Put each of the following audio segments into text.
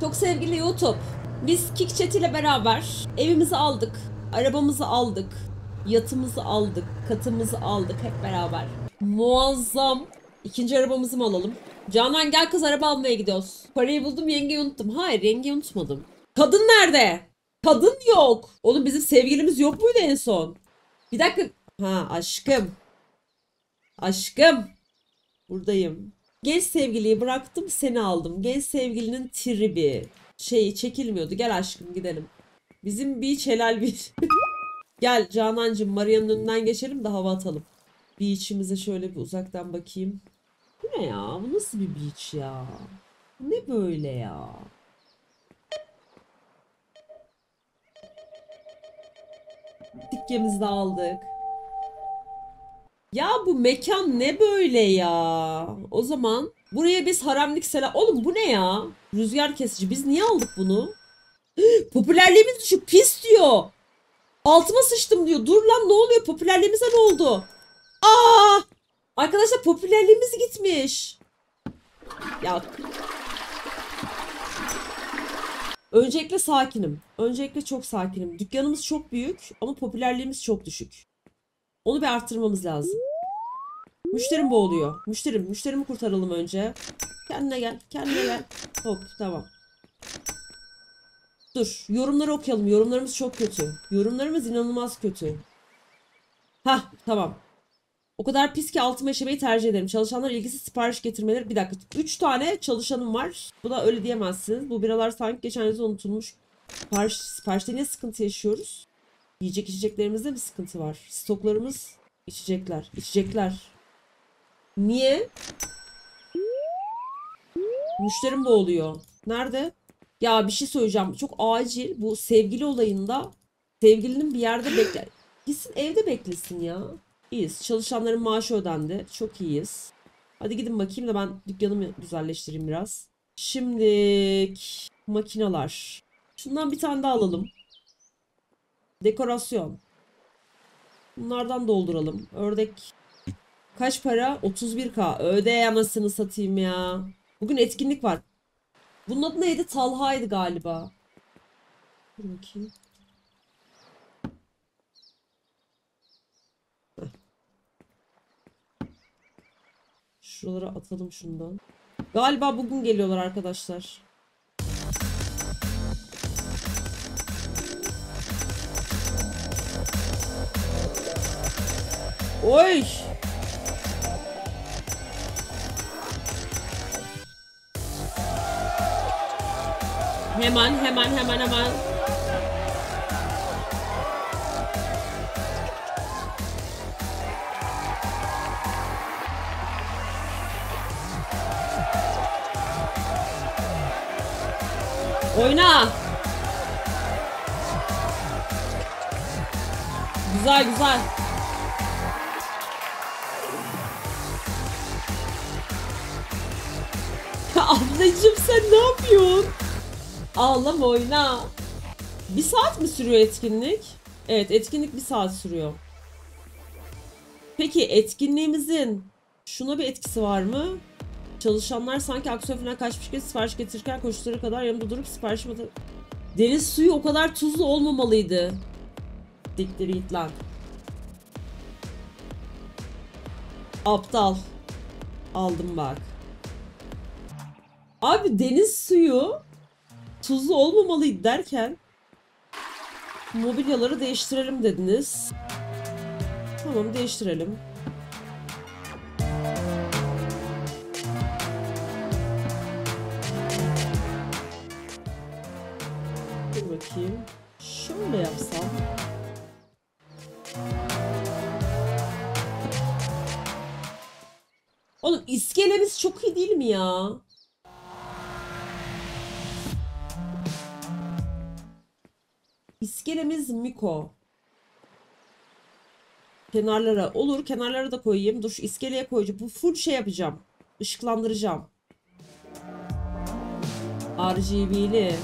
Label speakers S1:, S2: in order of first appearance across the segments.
S1: Çok sevgili YouTube. Biz Kickchat ile beraber evimizi aldık. Arabamızı aldık. Yatımızı aldık. Katımızı aldık hep beraber. Muazzam. İkinci arabamızı mı alalım? Canan gel kız araba almaya gidiyoruz. Parayı buldum yengeyi unuttum. Hayır yengeyi unutmadım. Kadın nerede? Kadın yok. Oğlum bizim sevgilimiz yok muydu en son? Bir dakika. Ha aşkım. Aşkım. Buradayım. Genç sevgiliyi bıraktım seni aldım. Genç sevgilinin tribi. Şeyi çekilmiyordu. Gel aşkım gidelim. Bizim beach helal bir. Gel Canancığım Maria'nın önünden geçelim de hava atalım. Beach'imize şöyle bir uzaktan bakayım. Bu ne ya? Bu nasıl bir beach ya? Ne böyle ya? Tikkemizi de aldık. Ya bu mekan ne böyle ya? O zaman buraya biz haremlik selam... Oğlum bu ne ya? Rüzgar kesici. Biz niye aldık bunu? Popülerliğimiz düşük. Pis diyor. Altıma sıçtım diyor. Dur lan ne oluyor? Popülerliğimize ne oldu? Aa! Arkadaşlar popülerliğimiz gitmiş. Ya. Öncelikle sakinim. Öncelikle çok sakinim. Dükkanımız çok büyük ama popülerliğimiz çok düşük. Onu bir arttırmamız lazım. Müşterim boğuluyor. Müşterim, müşterimi kurtaralım önce. Kendine gel, kendine gel. Hop, tamam. Dur, yorumları okuyalım. Yorumlarımız çok kötü. Yorumlarımız inanılmaz kötü. Hah, tamam. O kadar pis ki altıma yaşamayı tercih ederim. Çalışanlar ilgisiz sipariş getirmeleri. Bir dakika. 3 tane çalışanım var. Bu da öyle diyemezsiniz. Bu biralar sanki geçen yıl unutulmuş. Sipariş, siparişte niye sıkıntı yaşıyoruz? Yiyecek içeceklerimizde mi sıkıntı var? Stoklarımız içecekler. İçecekler. Niye? Müşterim boğuluyor. Nerede? Ya bir şey söyleyeceğim. Çok acil. Bu sevgili olayında sevgilinin bir yerde bekle. Gitsin evde beklesin ya. İyiyiz. Çalışanların maaşı ödendi. Çok iyiyiz. Hadi gidin bakayım da ben dükkanımı güzelleştireyim biraz. Şimdi makineler. Şundan bir tane daha alalım. Dekorasyon. Bunlardan dolduralım. Ördek kaç para? 31k. Öde anasını satayım ya. Bugün etkinlik var. Bunun adı neydi? Talha'ydı galiba. Dur bakayım. Şuralara atalım şundan. Galiba bugün geliyorlar arkadaşlar. Oy! Hemen hemen hemen hemen. Oyna. Güzel güzel. Ablacım sen ne yapıyorsun? Ağlama oyna. Bir saat mi sürüyor etkinlik? Evet etkinlik bir saat sürüyor. Peki etkinliğimizin şuna bir etkisi var mı? Çalışanlar sanki aksiyon falan kaçmış gibi sipariş getirirken koşulları kadar yanımda durup sipariş mi... Deniz suyu o kadar tuzlu olmamalıydı. Dikleri git lan. Aptal. Aldım bak. Abi deniz suyu tuzlu olmamalıydı derken mobilyaları değiştirelim dediniz. Tamam değiştirelim. Dur bakayım. Şöyle yapsam. Oğlum iskelemiz çok iyi değil mi ya? İskelemiz Miko. Kenarlara olur. Kenarlara da koyayım. Dur şu iskeleye koyacağım. Bu full şey yapacağım. Işıklandıracağım. RGB'li.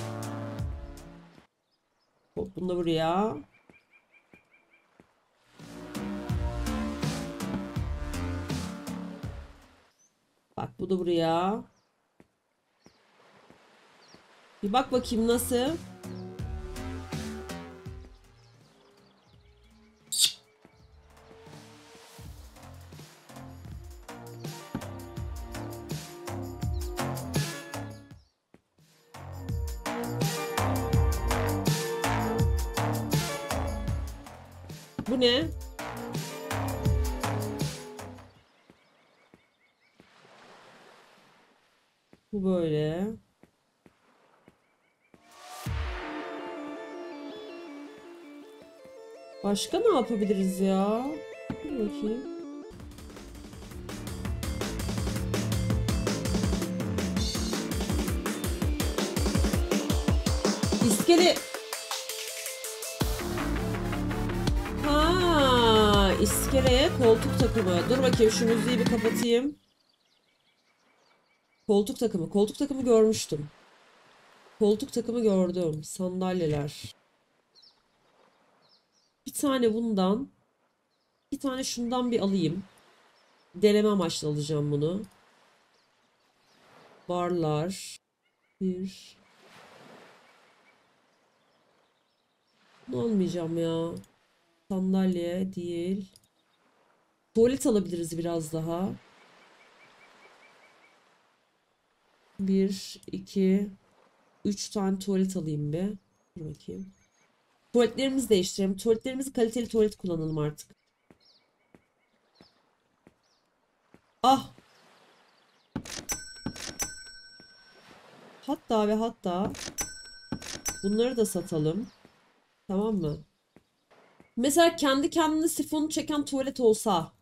S1: Hop bunu da buraya. Bak bu da buraya. Bir bak bakayım nasıl. Böyle. Başka ne yapabiliriz ya? Dur bakayım. İskele... Ha, iskeleye koltuk takımı. Dur bakayım şu müziği bir kapatayım. Koltuk takımı. Koltuk takımı görmüştüm. Koltuk takımı gördüm. Sandalyeler. Bir tane bundan. Bir tane şundan bir alayım. Deneme amaçlı alacağım bunu. Barlar. Bir. Bunu almayacağım ya. Sandalye değil. Tuvalet alabiliriz biraz daha. Bir, iki, üç tane tuvalet alayım bir. Dur bakayım. Tuvaletlerimizi değiştirelim. Tuvaletlerimizi kaliteli tuvalet kullanalım artık. Ah! Hatta ve hatta bunları da satalım. Tamam mı? Mesela kendi kendine sifonu çeken tuvalet olsa.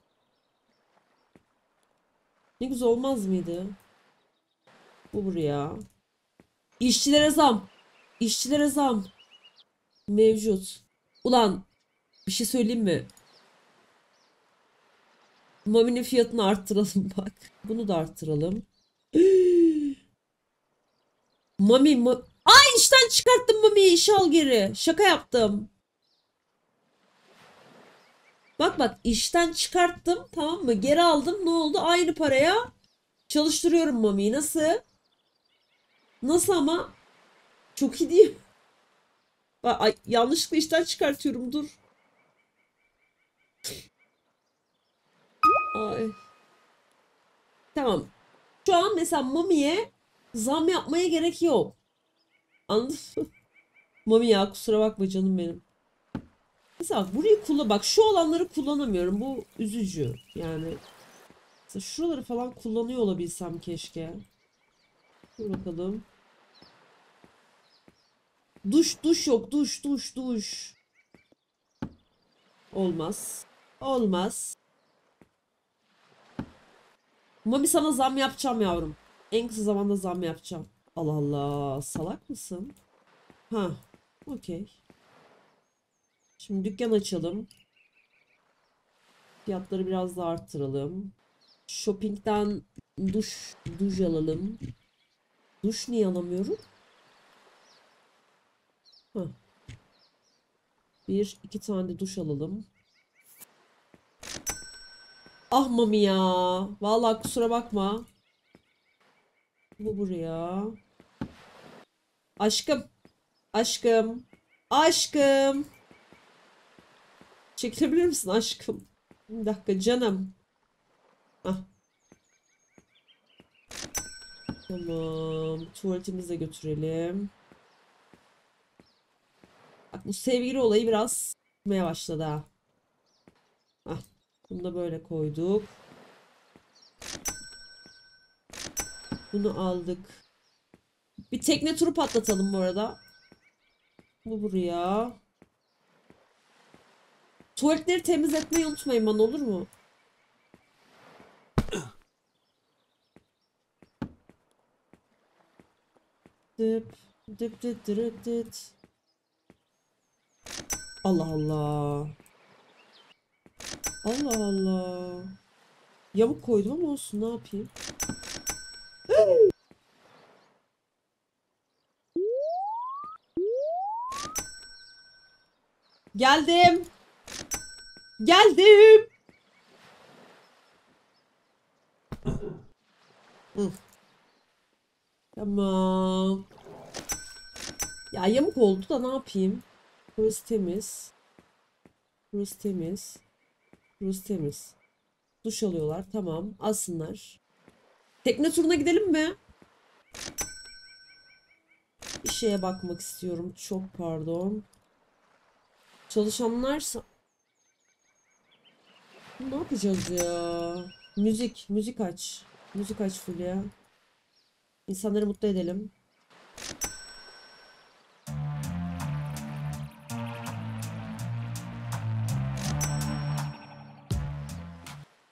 S1: Ne güzel olmaz mıydı? Bu buraya. İşçilere zam. İşçilere zam. Mevcut. Ulan bir şey söyleyeyim mi? Mami'nin fiyatını arttıralım bak. Bunu da arttıralım. Mami ma Ay işten çıkarttım Mami'yi işe al geri. Şaka yaptım. Bak bak işten çıkarttım tamam mı? Geri aldım ne oldu? Aynı paraya çalıştırıyorum Mami'yi. Nasıl? Nasıl ama? Çok iyi değil Ay, yanlışlıkla işten çıkartıyorum dur. Ay. Tamam. Şu an mesela Mami'ye zam yapmaya gerek yok. Anladın mı? Mami ya kusura bakma canım benim. Mesela burayı kullan bak şu olanları kullanamıyorum. Bu üzücü. Yani mesela şuraları falan kullanıyor olabilsem keşke. Dur bakalım. Duş duş yok. Duş duş duş. Olmaz. Olmaz. Mami sana zam yapacağım yavrum. En kısa zamanda zam yapacağım. Allah Allah. Salak mısın? Ha. Okey. Şimdi dükkan açalım. Fiyatları biraz daha arttıralım. Shopping'den duş duş alalım. Duş niye alamıyorum? Hah. Bir, iki tane de duş alalım. Ah mami ya. Vallahi kusura bakma. Bu buraya. Aşkım. Aşkım. Aşkım. Çekilebilir misin aşkım? Bir dakika canım. Ah. Tamam. Tuvaletimizi de götürelim. Bak bu sevgili olayı biraz sıkmaya başladı ha. Ah. Bunu da böyle koyduk. Bunu aldık. Bir tekne turu patlatalım bu arada. Bu buraya. Tuvaletleri temizletmeyi unutmayın bana olur mu? Dıp dıp dıp dırıt dıt. Allah Allah. Allah Allah. Yamuk koydum ama olsun ne yapayım. Geldim. Geldim. Tamam. Ya yamuk oldu da ne yapayım? Burası temiz. Burası temiz. Burası temiz. Duş alıyorlar. Tamam. Alsınlar. Tekne turuna gidelim mi? Bir şeye bakmak istiyorum. Çok pardon. Çalışanlar sa- ne yapacağız ya? Müzik, müzik aç. Müzik aç Fulya. İnsanları mutlu edelim.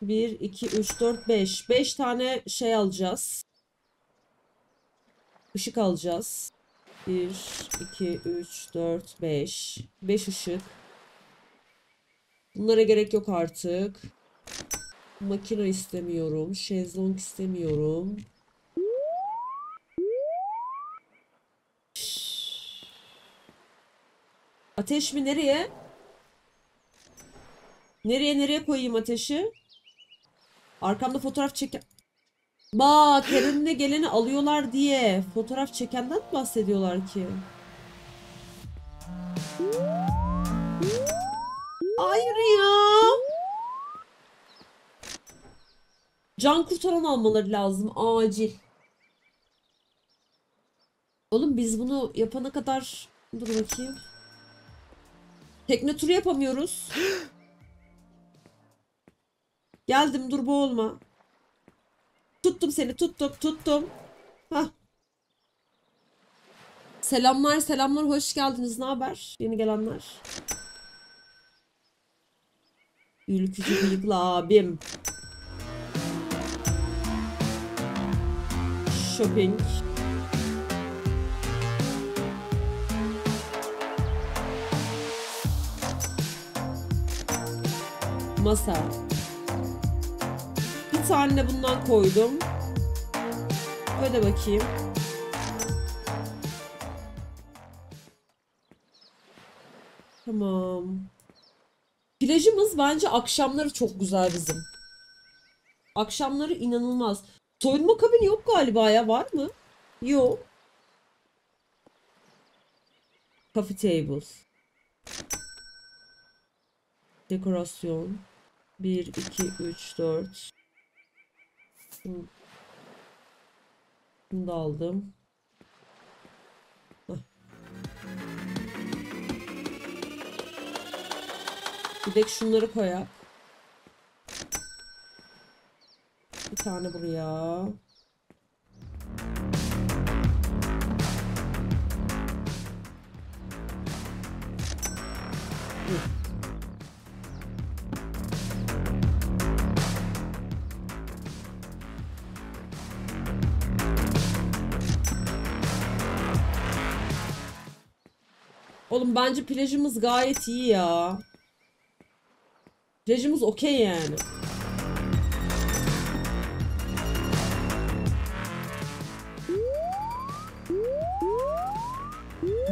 S1: Bir, iki, üç, dört, beş. Beş tane şey alacağız. Işık alacağız. Bir, iki, üç, dört, beş. Beş ışık. Bunlara gerek yok artık. Makine istemiyorum. Şezlong istemiyorum. Ateş mi nereye? Nereye nereye koyayım ateşi? Arkamda fotoğraf çeken... Bak Kerem'le geleni alıyorlar diye fotoğraf çekenden mi bahsediyorlar ki? Hayır ya. Can kurtaran almaları lazım acil. Oğlum biz bunu yapana kadar dur bakayım. Tekne turu yapamıyoruz. Geldim dur boğulma. Tuttum seni tuttum tuttum. Hah. Selamlar selamlar hoş geldiniz ne haber yeni gelenler. Ülkücü bıyıklı abim. Shopping. Masa. Tane bundan koydum. Öde bakayım. Tamam. Plajımız bence akşamları çok güzel bizim. Akşamları inanılmaz. Soyunma kabini yok galiba ya. Var mı? Yok. Coffee tables. Dekorasyon. 1, 2, 3, 4. Bunu bunu da aldım. Bir de şunları koyak. Bir tane buraya. Oğlum bence plajımız gayet iyi ya. Plajımız okey yani.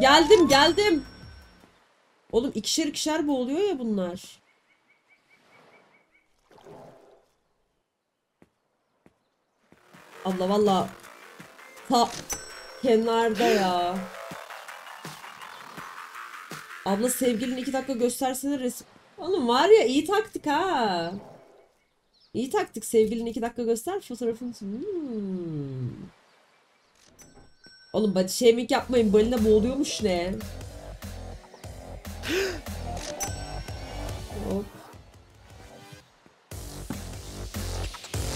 S1: Geldim geldim. Oğlum ikişer ikişer boğuluyor ya bunlar. Allah valla. Ta kenarda ya. Abla sevgilini iki dakika göstersene resim. Oğlum var ya iyi taktik ha. İyi taktik sevgilini iki dakika göster fotoğrafını. Hmm. Oğlum body shaming yapmayın. Balina boğuluyormuş ne? Hop.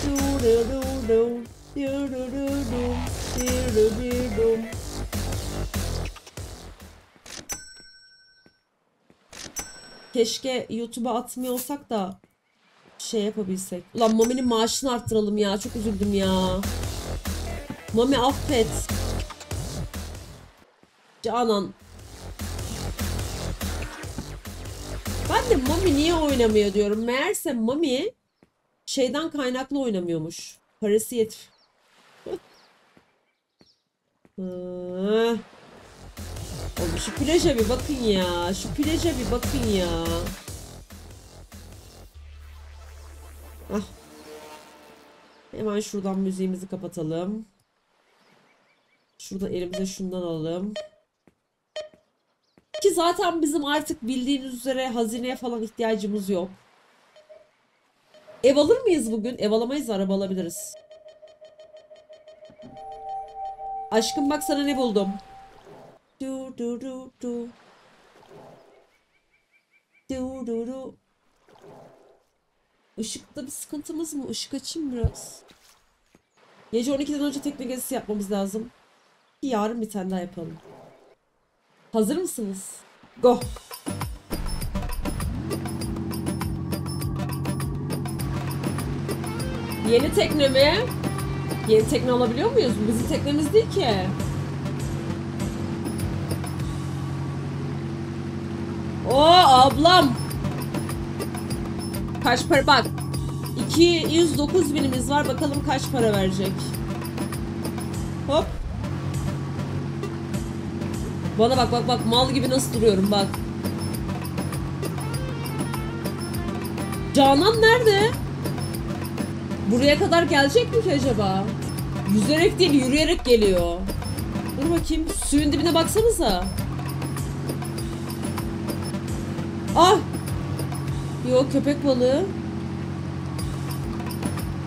S1: Du-du-du-du, du-du-du-du, du-du-du-du. Keşke YouTube'a atmıyor olsak da şey yapabilsek. Ulan Mami'nin maaşını arttıralım ya. Çok üzüldüm ya. Mami affet. Canan. Ben de Mami niye oynamıyor diyorum. Meğerse Mami şeyden kaynaklı oynamıyormuş. Parası yet. Oğlum şu plaja bir bakın ya. Şu plaja bir bakın ya. Ah. Hemen şuradan müziğimizi kapatalım. Şurada elimize şundan alalım. Ki zaten bizim artık bildiğiniz üzere hazineye falan ihtiyacımız yok. Ev alır mıyız bugün? Ev alamayız araba alabiliriz. Aşkım bak sana ne buldum. Du du du du. Du du du. Işıkta bir sıkıntımız mı? Işık açayım biraz. Gece 12'den önce tekne gezisi yapmamız lazım. Ki yarın bir tane daha yapalım. Hazır mısınız? Go. Yeni tekne mi? Yeni tekne alabiliyor muyuz? Bizim teknemiz değil ki. O ablam. Kaç para bak. 209 binimiz var. Bakalım kaç para verecek. Hop. Bana bak bak bak mal gibi nasıl duruyorum bak. Canan nerede? Buraya kadar gelecek mi ki acaba? Yüzerek değil yürüyerek geliyor. Dur bakayım suyun dibine baksanıza. Ah! Yok köpek balığı.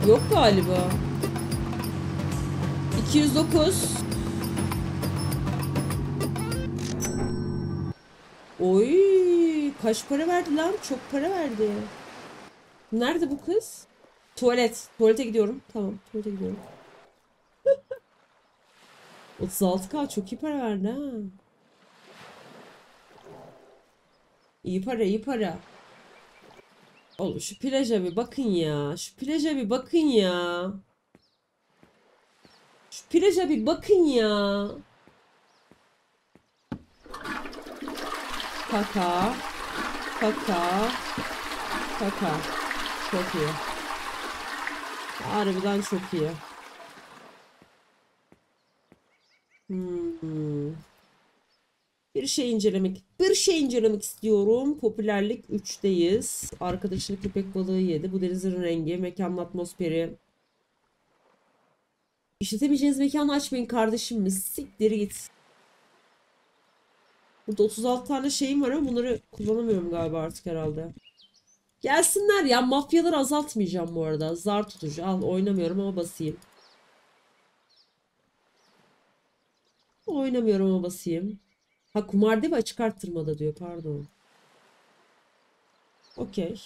S1: Yok galiba. 209. Oy, kaç para verdi lan? Çok para verdi. Nerede bu kız? Tuvalet. Tuvalete gidiyorum. Tamam, tuvalete gidiyorum. 36k çok iyi para verdi ha. İyi para, iyi para. Oğlum şu plaja bir bakın ya. Şu plaja bir bakın ya. Şu plaja bir bakın ya. Kaka. Kaka. Kaka. Çok iyi. Harbiden çok iyi. Hmm. Bir şey incelemek, bir şey incelemek istiyorum. Popülerlik 3'teyiz. Arkadaşını köpek balığı yedi. Bu denizin rengi, mekanın atmosferi. İşletemeyeceğiniz mekanı açmayın kardeşim? Siktir git. Burada 36 tane şeyim var ama bunları kullanamıyorum galiba artık herhalde. Gelsinler ya. Mafyaları azaltmayacağım bu arada. Zar tutucu. Al oynamıyorum ama basayım. Oynamıyorum ama basayım. Ha kumar değil mi? Açık arttırmada diyor. Pardon. Okey.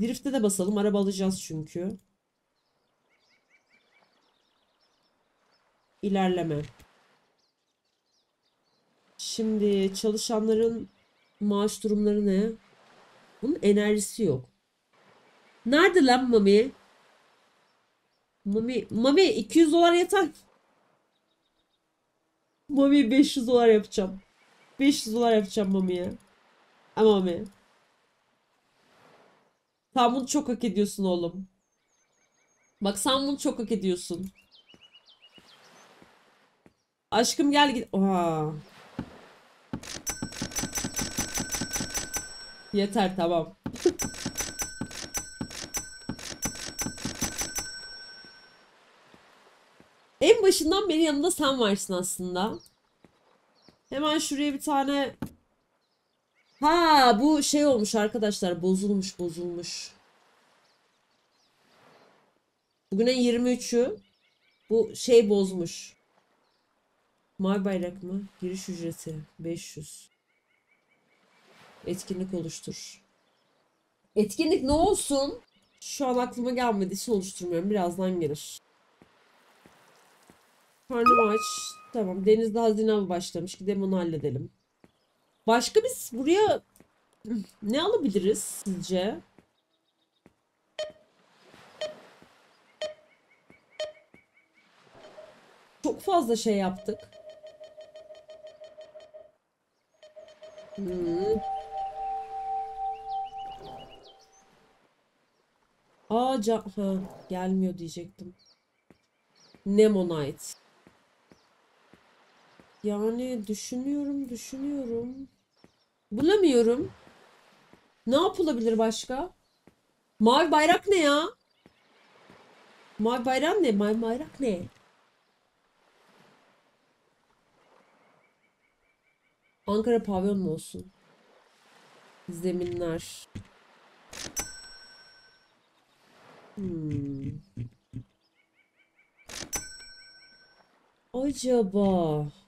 S1: Drift'e de basalım. Araba alacağız çünkü. İlerleme. Şimdi çalışanların maaş durumları ne? Bunun enerjisi yok. Nerede lan Mami? Mami, Mami 200 dolar yeter. Mami 500 dolar yapacağım. 500 dolar yapacağım Mami'ye. Ama Mami. Sen bunu çok hak ediyorsun oğlum. Bak sen bunu çok hak ediyorsun. Aşkım gel git. Oha. Yeter tamam. başından beri yanımda sen varsın aslında. Hemen şuraya bir tane... Ha bu şey olmuş arkadaşlar. Bozulmuş bozulmuş. Bugüne 23'ü. Bu şey bozmuş. Mavi bayrak mı? Giriş ücreti 500. Etkinlik oluştur. Etkinlik ne olsun? Şu an aklıma gelmediği için oluşturmuyorum. Birazdan gelir. Karnım aç. Tamam. Denizde hazine avı başlamış. Gidelim onu halledelim. Başka biz buraya ne alabiliriz sizce? Çok fazla şey yaptık. Hmm. Aa ha, gelmiyor diyecektim. Nemonite. Yani düşünüyorum, düşünüyorum. Bulamıyorum. Ne yapılabilir başka? Mavi bayrak ne ya? Mavi bayrak ne? Mavi bayrak ne? Ankara pavyon mu olsun? Zeminler. Hmm. Acaba.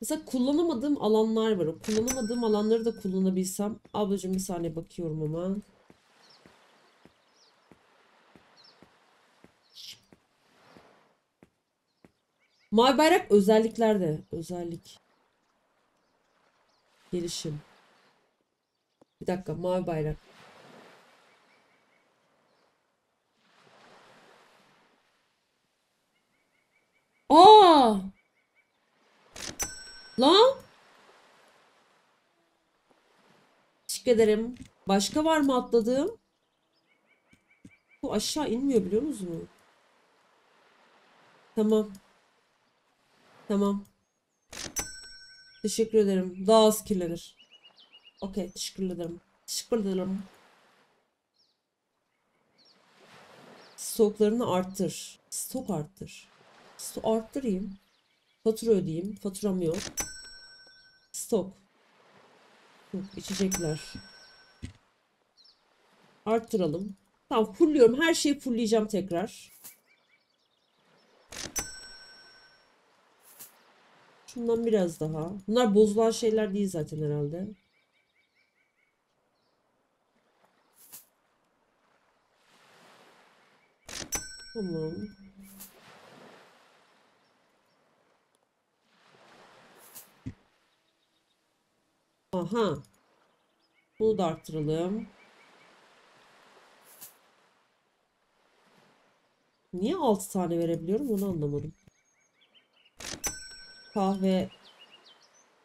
S1: Mesela kullanamadığım alanlar var. O kullanamadığım alanları da kullanabilsem. Ablacığım bir saniye bakıyorum hemen. Mavi bayrak özelliklerde. Özellik. Gelişim. Bir dakika mavi bayrak. Aa! Lan! Teşekkür ederim. Başka var mı atladığım? Bu aşağı inmiyor biliyor musunuz? Tamam. Tamam. Teşekkür ederim. Daha az kirlenir. Okey. Teşekkür ederim. Teşekkür ederim. Stoklarını arttır. Stok arttır. Stok arttırayım. Fatura ödeyeyim. Faturam yok. Stok. Yok, içecekler. Arttıralım. Tamam fullüyorum. Her şeyi fullleyeceğim tekrar. Şundan biraz daha. Bunlar bozulan şeyler değil zaten herhalde. Tamam. Aha. Bunu da arttıralım. Niye 6 tane verebiliyorum onu anlamadım. Kahve.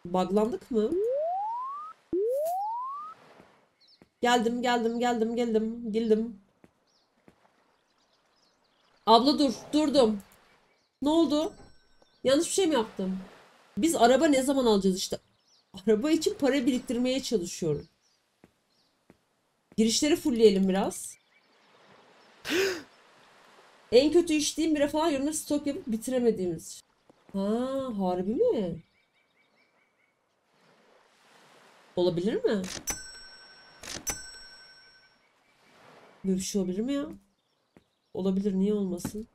S1: Buglandık mı? Geldim geldim geldim geldim geldim. Abla dur durdum. Ne oldu? Yanlış bir şey mi yaptım? Biz araba ne zaman alacağız işte? Araba için para biriktirmeye çalışıyorum. Girişleri fullleyelim biraz. En kötü içtiğim bire falan yorumları stok yapıp bitiremediğimiz. Ha, harbi mi? Olabilir mi? Böyle bir şey olabilir mi ya? Olabilir, niye olmasın?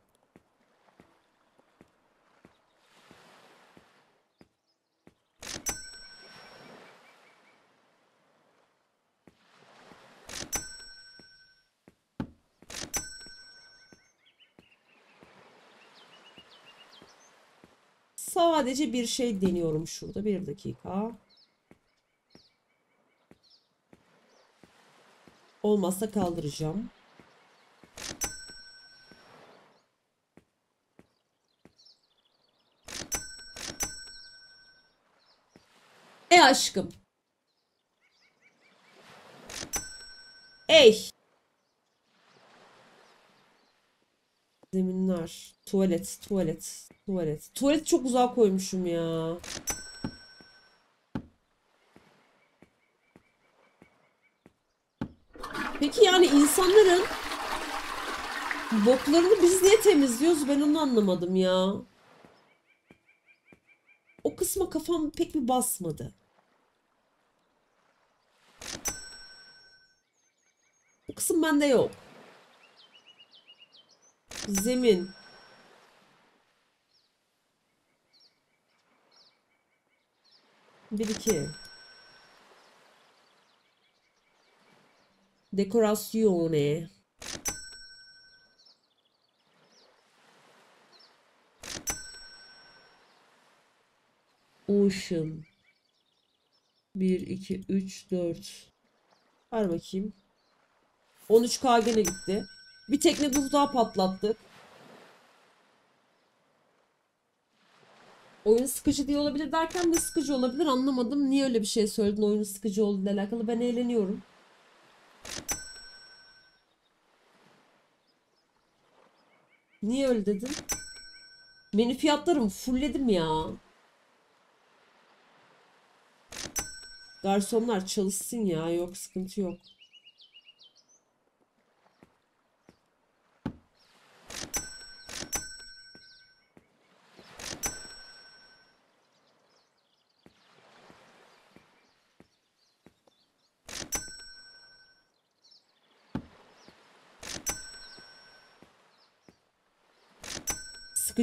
S1: Sadece bir şey deniyorum şurada. Bir dakika. Olmazsa kaldıracağım. Ey aşkım. Ey. Zeminler. Tuvalet, tuvalet, tuvalet. Tuvalet çok uzağa koymuşum ya. Peki yani insanların boklarını biz niye temizliyoruz? Ben onu anlamadım ya. O kısma kafam pek bir basmadı. O kısım bende yok. Zemin. Bir iki. Dekorasyone. Ocean. 1, 2, 3, 4. Ver bakayım. 13K gene gitti. Bir tekne daha patlattık. Oyun sıkıcı diye olabilir derken de sıkıcı olabilir anlamadım. Niye öyle bir şey söyledin oyunun sıkıcı olduğuyla alakalı. Ben eğleniyorum. Niye öyle dedin? Menü fiyatlarımı fullledim ya. Garsonlar çalışsın ya. Yok sıkıntı yok.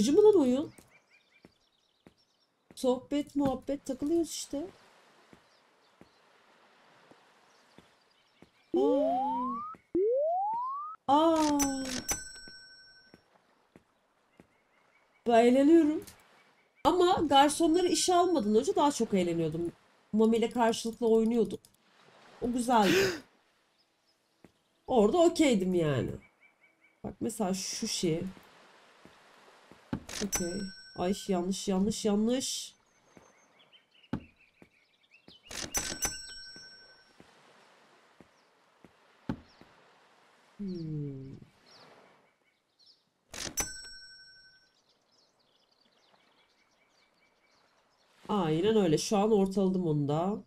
S1: Sıkıcı mı lan oyun? Sohbet, muhabbet takılıyoruz işte. Aa. Aa. Ben eğleniyorum. Ama garsonları işe almadan önce daha çok eğleniyordum. Mami ile karşılıklı oynuyorduk. O güzeldi. Orada okeydim yani. Bak mesela şu şey. Okey. Ay yanlış yanlış yanlış. Hmm. Aynen öyle. Şu an ortaladım onu da.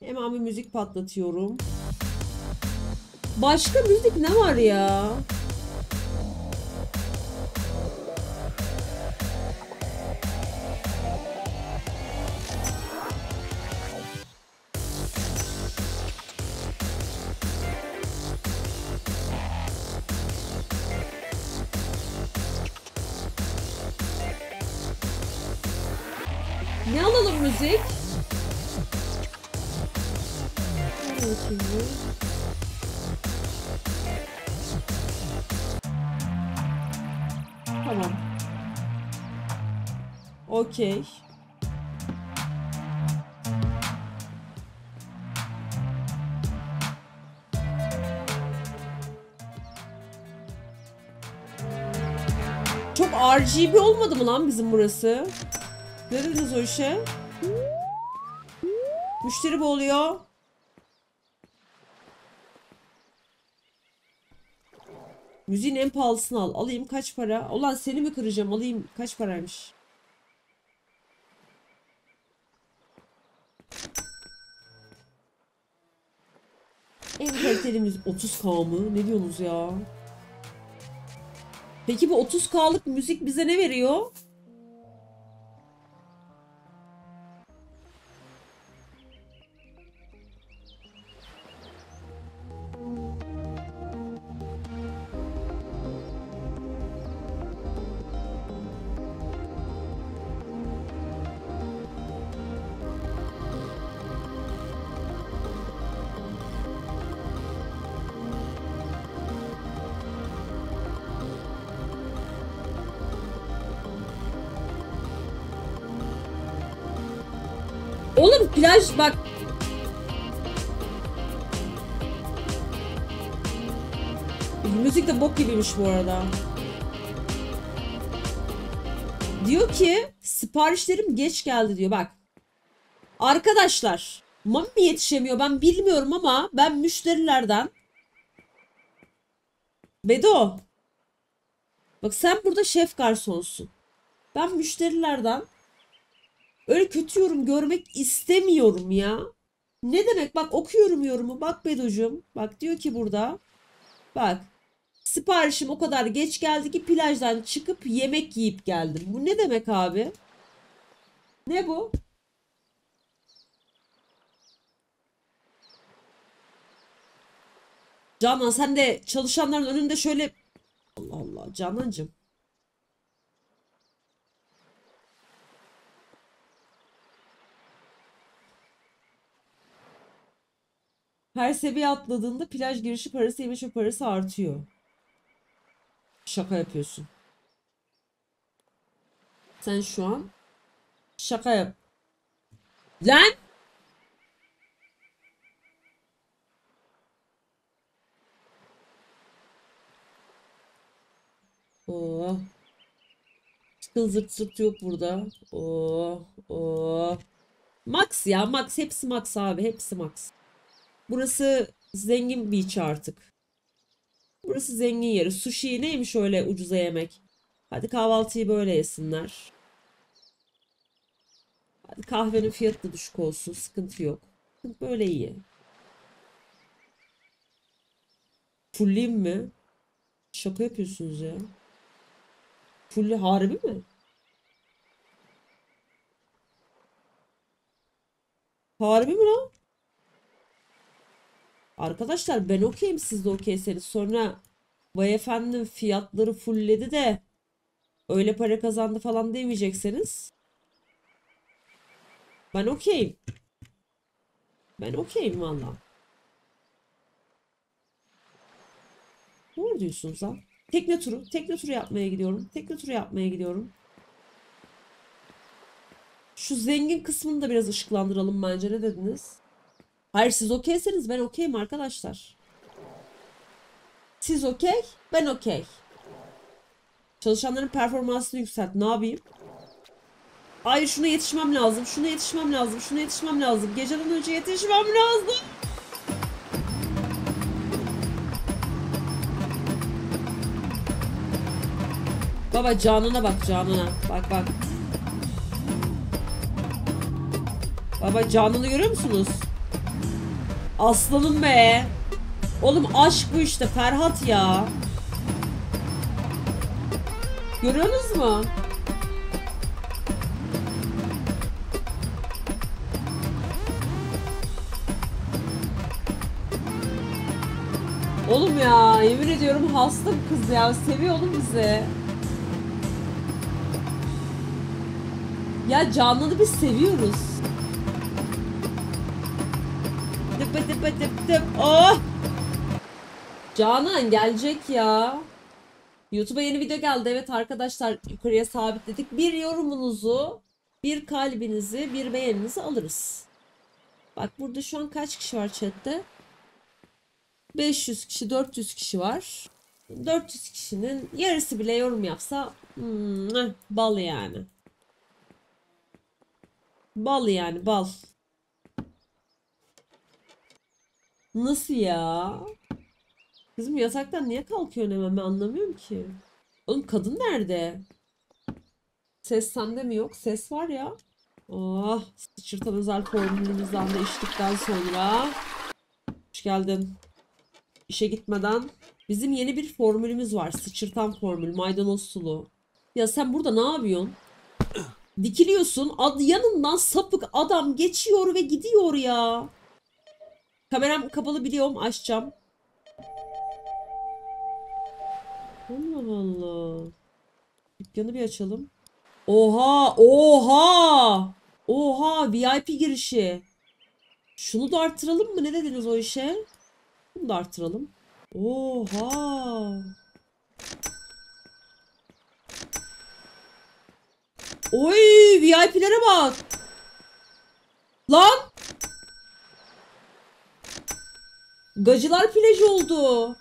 S1: Hemen bir müzik patlatıyorum. Başka müzik ne var ya? Okey. Çok RGB olmadı mı lan bizim burası? Ne dediniz o işe? Müşteri boğuluyor. Müziğin en pahalısını al. Alayım kaç para? Ulan seni mi kıracağım? Alayım kaç paraymış? En kaliteli müzik 30k mı? Ne diyorsunuz ya? Peki bu 30k'lık müzik bize ne veriyor? Müzik de bok gibiymiş bu arada. Diyor ki siparişlerim geç geldi diyor bak. Arkadaşlar Mami mi yetişemiyor ben bilmiyorum ama ben müşterilerden Bedo Bak sen burada şef garsonsun. Ben müşterilerden Öyle kötü yorum görmek istemiyorum ya. Ne demek? Bak okuyorum yorumu. Bak Bedo'cum. Bak diyor ki burada. Bak. Siparişim o kadar geç geldi ki plajdan çıkıp yemek yiyip geldim. Bu ne demek abi? Ne bu? Canan sen de çalışanların önünde şöyle Allah Allah Canancığım. Her seviye atladığında plaj girişi parası, yeme içme parası artıyor. Şaka yapıyorsun. Sen şu an şaka yap. Lan! Oo. Çıkın zırt zırt yok burada. Oo, oo. Max ya Max hepsi Max abi hepsi Max. Burası zengin beach artık. Burası zengin yeri. Sushi neymiş öyle ucuza yemek. Hadi kahvaltıyı böyle yesinler. Hadi kahvenin fiyatı da düşük olsun. Sıkıntı yok. Böyle iyi. Fulleyim mi? Şaka yapıyorsunuz ya. Fully harbi mi? Harbi mi lan? Arkadaşlar ben okeyim siz de okeyseniz. Sonra vay efendim fiyatları fullledi de öyle para kazandı falan demeyecekseniz. Ben okeyim. Ben okeyim valla. Doğru diyorsunuz ha. Tekne turu. Tekne turu yapmaya gidiyorum. Tekne turu yapmaya gidiyorum. Şu zengin kısmını da biraz ışıklandıralım bence. Ne dediniz? Hayır siz okeyseniz ben okeyim arkadaşlar. Siz okey, ben okey. Çalışanların performansını yükselt. Ne yapayım? Hayır şuna yetişmem lazım. Şuna yetişmem lazım. Şuna yetişmem lazım. Geceden önce yetişmem lazım. Baba canına bak canına. Bak bak. Baba canını görüyor musunuz? Aslanım be. Oğlum aşk bu işte Ferhat ya. Görüyorsunuz mu? Oğlum ya yemin ediyorum hasta bu kız ya. Seviyor oğlum bizi. Ya Canan'ı biz seviyoruz. Tıp tıp tıp. Oh! Canan gelecek ya. YouTube'a yeni video geldi. Evet arkadaşlar yukarıya sabitledik. Bir yorumunuzu, bir kalbinizi, bir beğeninizi alırız. Bak burada şu an kaç kişi var chatte? 500 kişi, 400 kişi var. 400 kişinin yarısı bile yorum yapsa hmm, bal yani. Bal yani bal. Nasıl ya? Kızım yataktan niye kalkıyorsun hemen ben anlamıyorum ki. Oğlum kadın nerede? Ses sende mi yok? Ses var ya. Oh, sıçırtan özel formülümüzden de içtikten sonra. Hoş geldin. İşe gitmeden. Bizim yeni bir formülümüz var. Sıçırtan formül. Maydanoz sulu. Ya sen burada ne yapıyorsun? Dikiliyorsun. Ad yanından sapık adam geçiyor ve gidiyor ya. Kameram kapalı biliyorum. Açacağım. Allah Allah. Dükkanı bir açalım. Oha! Oha! Oha! VIP girişi. Şunu da arttıralım mı? Ne dediniz o işe? Bunu da arttıralım. Oha! Oy! VIP'lere bak! Lan! Gacılar plajı oldu.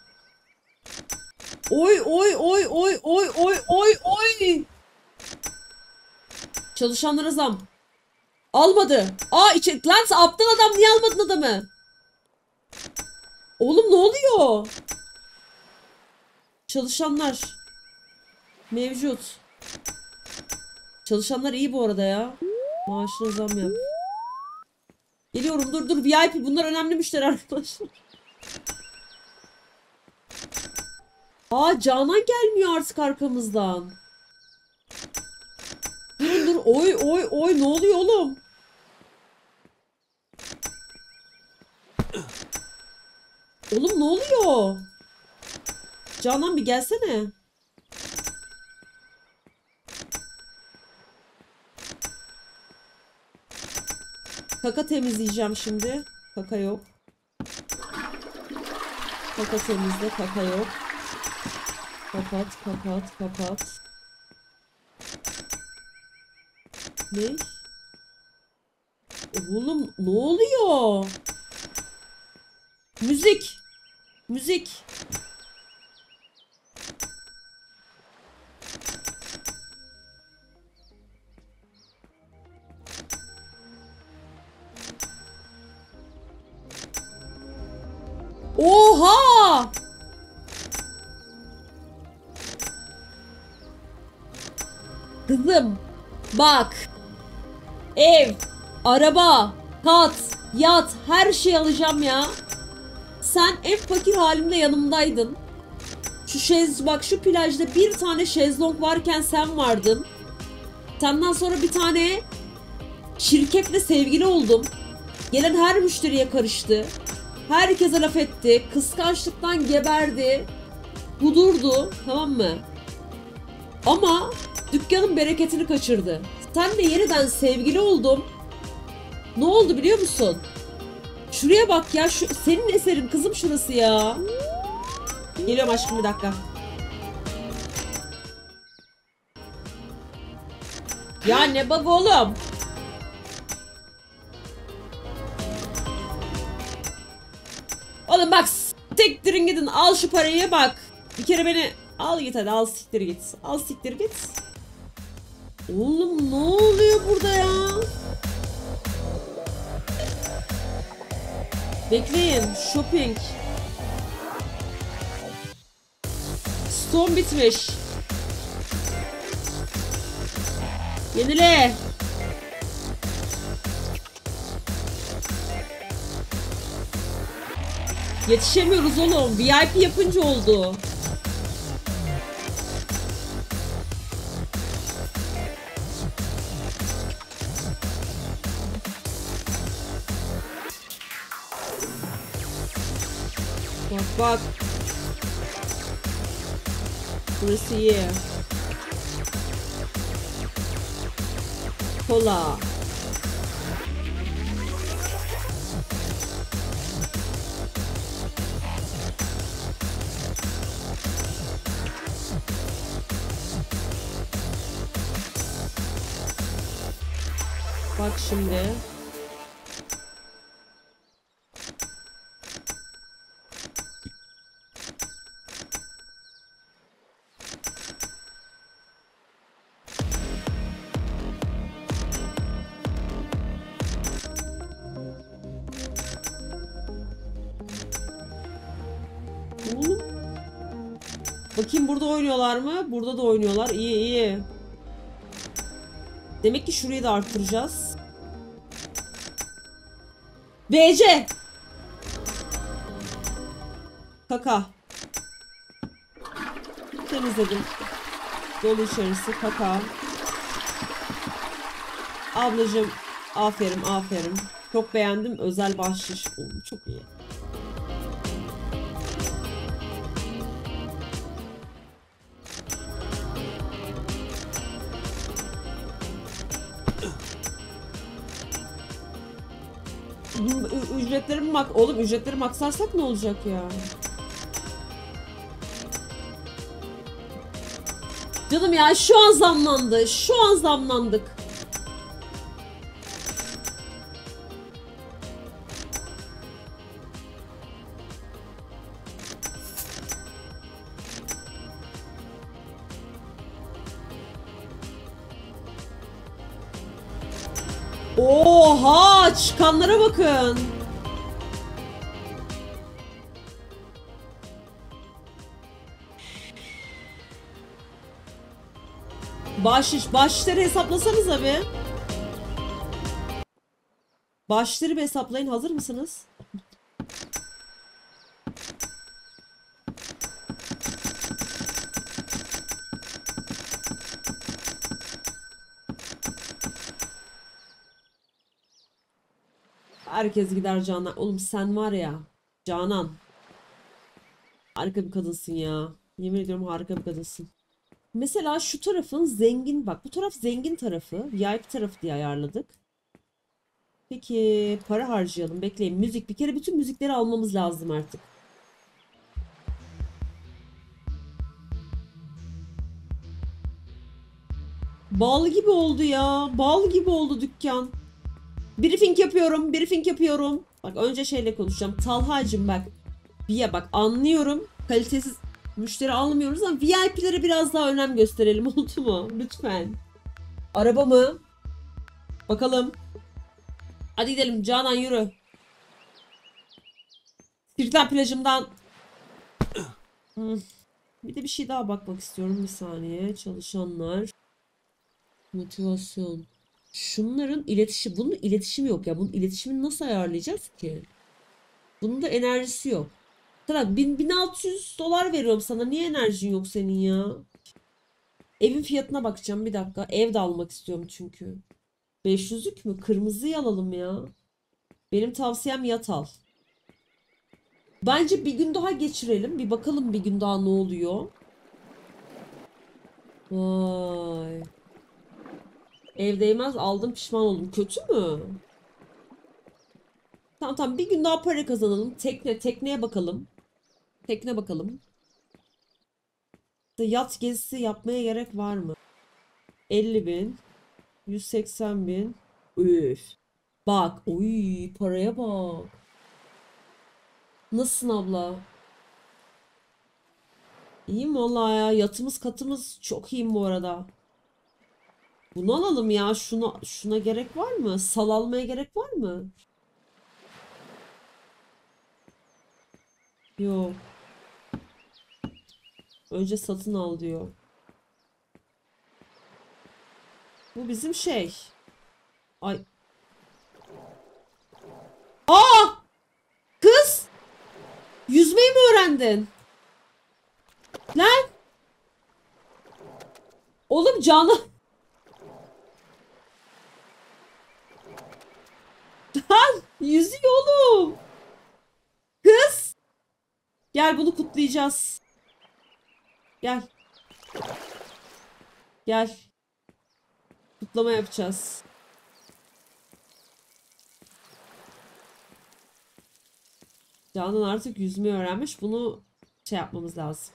S1: Oy oy oy oy oy oy oy oy. Çalışanlara zam. Almadı. Aa içe lan aptal adam niye almadın adamı? Oğlum ne oluyor? Çalışanlar. Mevcut. Çalışanlar iyi bu arada ya. Maaşına zam yap. Geliyorum dur dur VIP bunlar önemli müşteri arkadaşlar. Aa Canan gelmiyor artık arkamızdan. Dur dur oy oy oy ne oluyor oğlum? Oğlum ne oluyor? Canan bir gelsene. Kaka temizleyeceğim şimdi. Kaka yok. Kaka temizle, kaka yok. Kapat, kapat, kapat. Ne? Oğlum ne oluyor? Müzik. Müzik. Oha! Kızım bak. Ev, araba, kat, yat her şey alacağım ya. Sen en fakir halimde yanımdaydın. Şu şez bak şu plajda bir tane şezlong varken sen vardın. Senden sonra bir tane şirketle sevgili oldum. Gelen her müşteriye karıştı. Herkese laf etti. Kıskançlıktan geberdi. Kudurdu. Tamam mı? Ama dükkanın bereketini kaçırdı. Senle yeniden sevgili oldum. Ne oldu biliyor musun? Şuraya bak ya. Şu, senin eserin kızım şurası ya. Geliyorum aşkım bir dakika. Ya ne bug oğlum? Oğlum bak siktirin gidin al şu parayı bak. Bir kere beni al git hadi al siktir git. Al siktir git. Oğlum ne oluyor burada ya? Bekleyin. Shopping. Storm bitmiş. Yenile. Yetişemiyoruz oğlum. VIP yapınca oldu. Bak. Burası iyi. Kola. Bak şimdi. Oynuyorlar mı? Burada da oynuyorlar. İyi iyi. Demek ki şurayı da arttıracağız. BC. Kaka. Temizledim. Dolu içerisi kaka. Ablacım aferin aferin. Çok beğendim. Özel bahşiş. Çok iyi. Ücretleri mi mak oğlum ücretleri maksarsak ne olacak ya? Canım ya şu an zamlandı. Şu an zamlandık. Oha çıkanlara bakın. Bahşiş, bahşişleri hesaplasanız abi. Bahşişleri bir hesaplayın. Hazır mısınız? Herkes gider Canan. Oğlum sen var ya. Canan. Harika bir kadınsın ya. Yemin ediyorum harika bir kadınsın. Mesela şu tarafın zengin bak bu taraf zengin tarafı VIP tarafı diye ayarladık. Peki para harcayalım bekleyin müzik bir kere bütün müzikleri almamız lazım artık. Bal gibi oldu ya bal gibi oldu dükkan. Briefing yapıyorum briefing yapıyorum. Bak önce şeyle konuşacağım Talha'cım bak. Bir bak anlıyorum kalitesiz müşteri almıyoruz ama VIP'lere biraz daha önem gösterelim oldu mu? Lütfen. Araba mı? Bakalım. Hadi gidelim Canan yürü. Sirkten plajımdan. Hmm. Bir de bir şey daha bakmak istiyorum bir saniye. Çalışanlar. Motivasyon. Şunların iletişim, bunun iletişimi yok ya. Bunun iletişimini nasıl ayarlayacağız ki? Bunun da enerjisi yok. Tamam 1600 dolar veriyorum sana. Niye enerjin yok senin ya? Evin fiyatına bakacağım bir dakika. Ev de almak istiyorum çünkü. 500'lük mü? Kırmızıyı alalım ya. Benim tavsiyem yat al. Bence bir gün daha geçirelim. Bir bakalım bir gün daha ne oluyor. Vay. Ev değmez aldım pişman oldum. Kötü mü? Tamam tamam bir gün daha para kazanalım. Tekne tekneye bakalım. Tekne bakalım. Yat gezisi yapmaya gerek var mı? 50 bin. 180 bin. Üf. Bak. Uy paraya bak. Nasılsın abla? İyiyim vallahi ya. Yatımız katımız çok iyiyim bu arada. Bunu alalım ya. Şuna, şuna gerek var mı? Sal almaya gerek var mı? Yok. Önce satın al diyor. Bu bizim şey. Ay. Aa! Kız! Yüzmeyi mi öğrendin? Lan! Oğlum canı... Lan! Yüzüyor oğlum! Kız! Gel bunu kutlayacağız. Gel. Gel. Kutlama yapacağız. Canan artık yüzmeyi öğrenmiş. Bunu şey yapmamız lazım.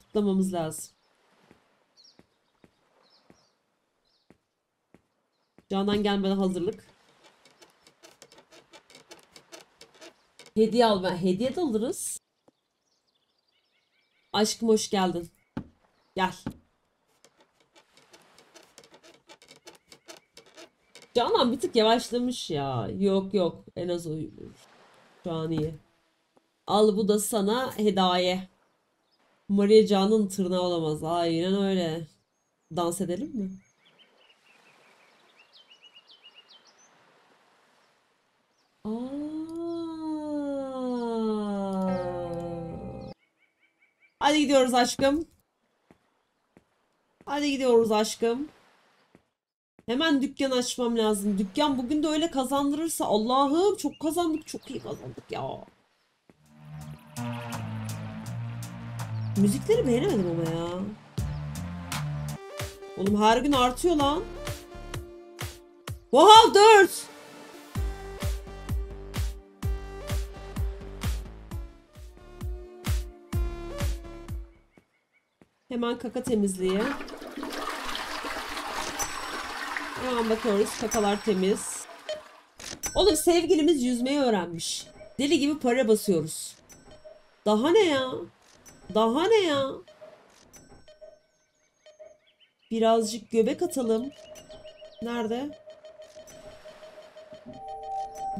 S1: Kutlamamız lazım. Canan gelmeden hazırlık. Hediye alma. Hediye de alırız. Aşkım hoş geldin. Gel. Canan bir tık yavaşlamış ya. Yok yok. En az o. Şu an iyi. Al bu da sana hediye. Maria Can'ın tırnağı olamaz. Aynen öyle. Dans edelim mi? Aa. Hadi gidiyoruz aşkım. Hadi gidiyoruz aşkım. Hemen dükkan açmam lazım. Dükkan bugün de öyle kazandırırsa Allah'ım çok kazandık çok iyi kazandık ya. Müzikleri beğenemedim ama ya. Oğlum her gün artıyor lan. Wow 4. Hemen kaka temizliği. Hemen bakıyoruz. Kakalar temiz. Oğlum sevgilimiz yüzmeyi öğrenmiş. Deli gibi para basıyoruz. Daha ne ya? Daha ne ya? Birazcık göbek atalım. Nerede?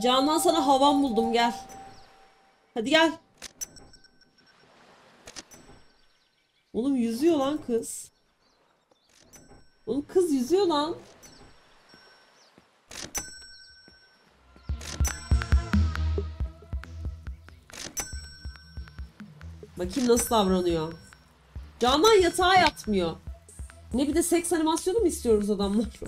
S1: Canan sana havan buldum gel. Hadi gel. Oğlum yüzüyor lan kız. Oğlum kız yüzüyor lan. Bakayım nasıl davranıyor. Canan yatağa yatmıyor. Ne bir de seks animasyonu mu istiyoruz adamlar?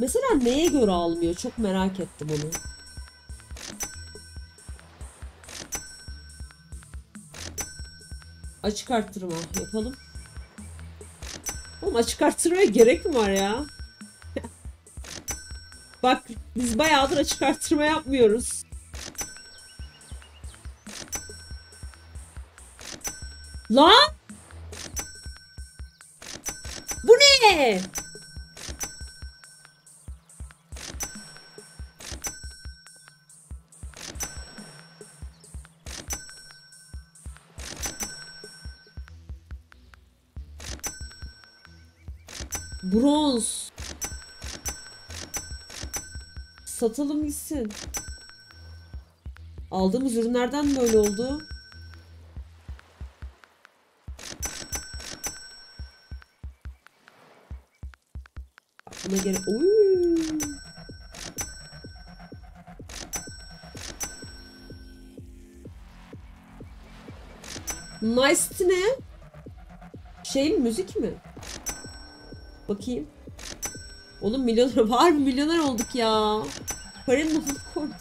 S1: Mesela neye göre almıyor? Çok merak ettim onu. Açık arttırma yapalım. Oğlum açık arttırmaya gerek mi var ya? Bak biz bayağıdır açık arttırma yapmıyoruz. Lan! Bu ne? Satalım gitsin. Aldığımız ürünlerden böyle oldu. Buna göre... Oy. Nice ne? Şey mi müzik mi? Bakayım. Oğlum milyoner var mı? Milyoner olduk ya. Paranın nufunu koyduk.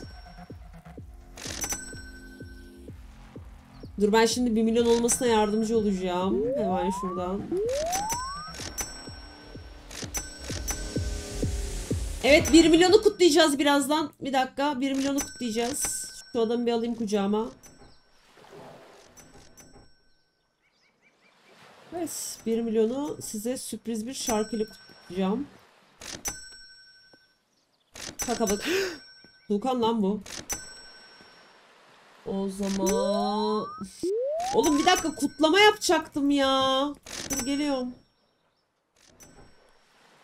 S1: Dur ben şimdi 1 milyon olmasına yardımcı olacağım. Hemen şuradan. Evet 1 milyonu kutlayacağız birazdan. Bir dakika 1 milyonu kutlayacağız. Şu adamı bir alayım kucağıma. Evet 1 milyonu size sürpriz bir şarkıyla kutlayacağım. Kaka bak. Lan bu. O zaman... Oğlum bir dakika kutlama yapacaktım ya. Dur geliyorum.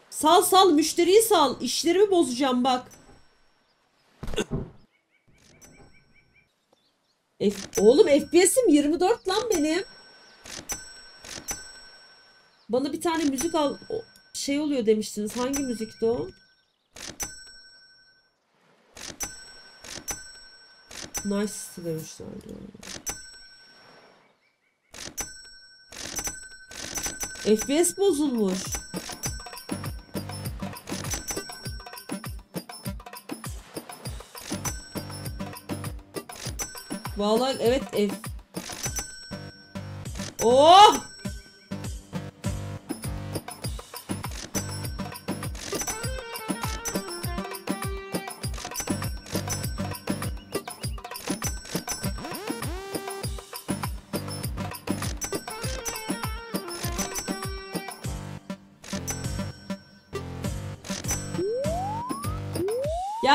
S1: Sal sal müşteriyi sal. İşlerimi bozacağım bak. F Oğlum FPS'im 24 lan benim. Bana bir tane müzik al şey oluyor demiştiniz. Hangi müzikti o? Nice demişlerdi. FPS bozulmuş. Vallahi evet F. Oh!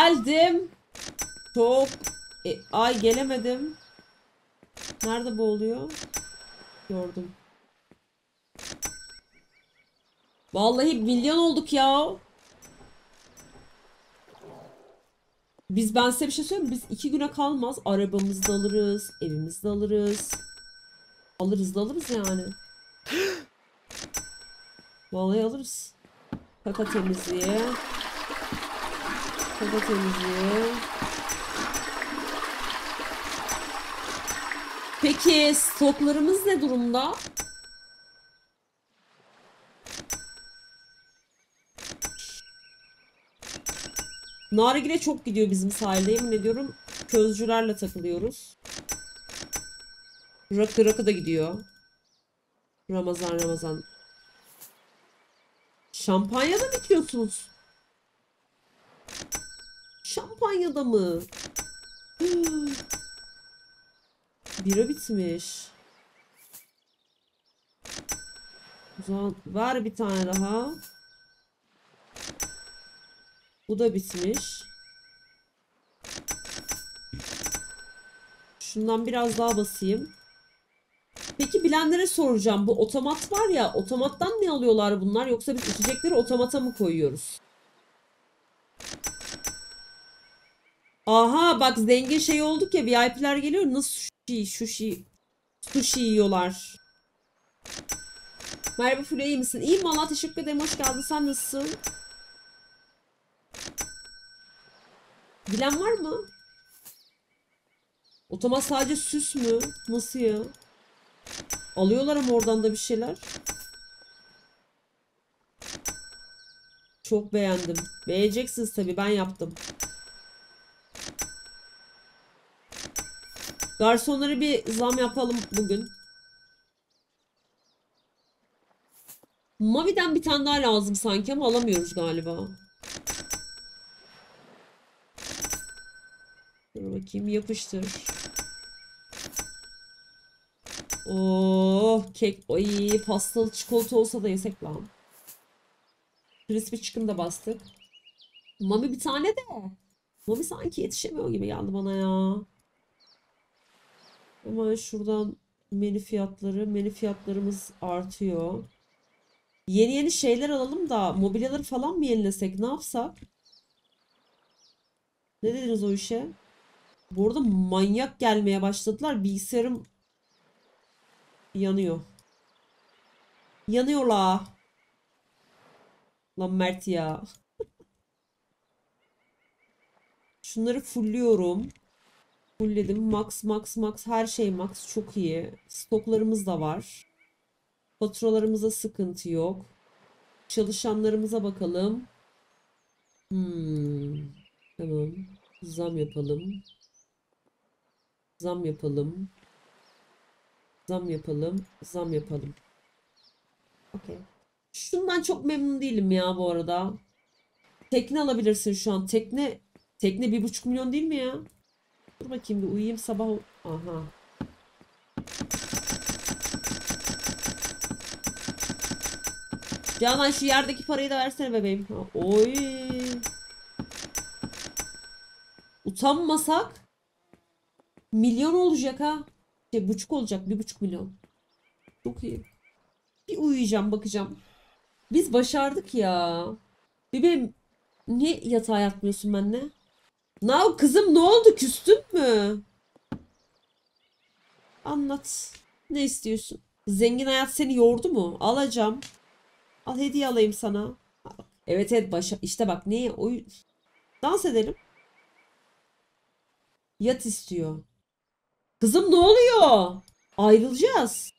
S1: Geldim. Çok. E, ay gelemedim. Nerede bu oluyor? Gördüm. Vallahi milyon olduk ya. Biz ben size bir şey söyleyeyim? Biz iki güne kalmaz. Arabamızı da alırız. Evimizi de alırız. Alırız da alırız yani. Vallahi alırız. Kaka temizliği. Kaka temizliği. Peki stoklarımız ne durumda? Nargile çok gidiyor bizim sahilde yemin ediyorum. Közcülerle takılıyoruz. Rakı rakı da gidiyor. Ramazan Ramazan. Şampanya da mı içiyorsunuz? Şampanyada mı? Bira bitmiş. O zaman ver bir tane daha. Bu da bitmiş. Şundan biraz daha basayım. Peki bilenlere soracağım. Bu otomat var ya, otomattan ne alıyorlar bunlar? Yoksa biz içecekleri otomata mı koyuyoruz? Aha bak zengin şey olduk ya VIP'ler geliyor. Nasıl sushi, sushi, sushi yiyorlar. Merhaba Fulya iyi misin? İyiyim valla teşekkür ederim. Hoş geldin. Sen nasılsın? Bilen var mı? Otomat sadece süs mü? Nasıl ya? Alıyorlar ama oradan da bir şeyler. Çok beğendim. Beğeneceksiniz tabii ben yaptım. Garsonlara bir zam yapalım bugün. Mavi'den bir tane daha lazım sanki ama alamıyoruz galiba. Dur bakayım yapıştır. Oh kek. Ay pastalı çikolata olsa da yesek lan. Crispy chicken da bastık. Mami bir tane de. Mami sanki yetişemiyor gibi geldi bana ya. Hemen şuradan menü fiyatları. Menü fiyatlarımız artıyor. Yeni yeni şeyler alalım da mobilyaları falan mı yenilesek? Ne yapsak? Ne dediniz o işe? Bu arada manyak gelmeye başladılar. Bilgisayarım yanıyor. Yanıyor la. Lan Mert ya. Şunları fullüyorum. Fullledim. Max, max, max. Her şey max. Çok iyi. Stoklarımız da var. Faturalarımıza sıkıntı yok. Çalışanlarımıza bakalım. Hmm. Tamam. Zam yapalım. Zam yapalım. Zam yapalım. Zam yapalım. Okey. Şundan çok memnun değilim ya bu arada. Tekne alabilirsin şu an. Tekne tekne bir buçuk milyon değil mi ya? Dur bakayım bir uyuyayım sabah. Aha. Canan şu yerdeki parayı da versene bebeğim. Oy. Utanmasak milyon olacak ha. Şey buçuk olacak. Bir buçuk milyon. Çok iyi. Bir uyuyacağım bakacağım. Biz başardık ya. Bebeğim niye yatağa yatmıyorsun benimle? Ne kızım ne oldu küstün mü? Anlat. Ne istiyorsun? Zengin hayat seni yordu mu? Alacağım. Al hediye alayım sana. Evet evet başa işte bak neye oy dans edelim. Yat istiyor. Kızım ne oluyor? Ayrılacağız.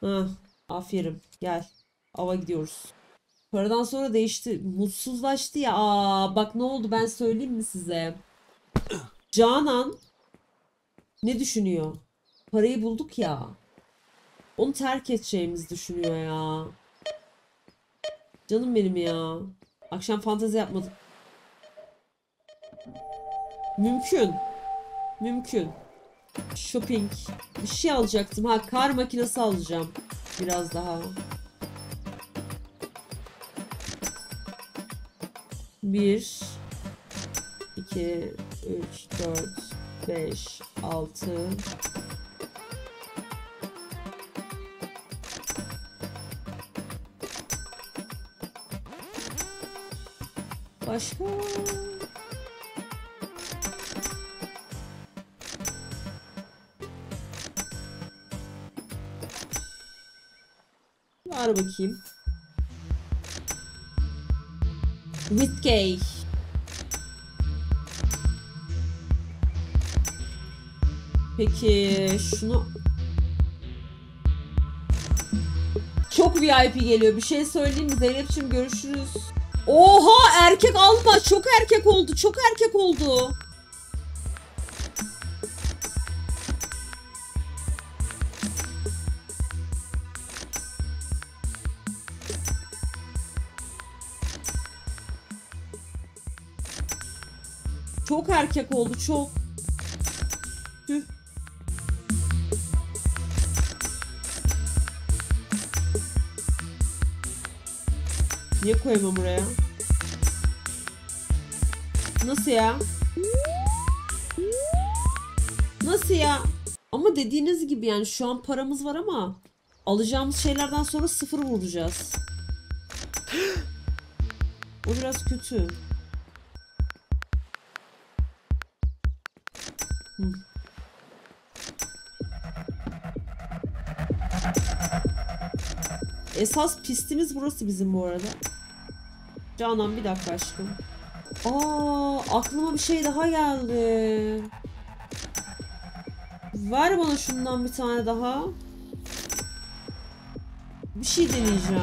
S1: Ha, aferin. Gel. Ava gidiyoruz. Paradan sonra değişti. Mutsuzlaştı ya. Aa, bak ne oldu ben söyleyeyim mi size? Canan ne düşünüyor? Parayı bulduk ya. Onu terk edeceğimizi düşünüyor ya. Canım benim ya. Akşam fantezi yapmadık. Mümkün. Mümkün. Shopping. Bir şey alacaktım. Ha kar makinesi alacağım. Biraz daha. Bir. iki, Üç. Dört. Beş. Altı. Başka? Var bakayım. Whiskey. Peki şunu Çok VIP geliyor. Bir şey söyleyeyim mi? Zeynep'ciğim görüşürüz. Oha erkek alma. Çok erkek oldu. Çok erkek oldu. Erkek oldu. Çok. Tüh. Niye koyamam buraya? Nasıl ya? Nasıl ya? Ama dediğiniz gibi yani şu an paramız var ama alacağımız şeylerden sonra sıfır vuracağız. O biraz kötü. Esas pistimiz burası bizim bu arada. Canan bir dakika aşkım. Aa, aklıma bir şey daha geldi. Ver bana şundan bir tane daha. Bir şey deneyeceğim.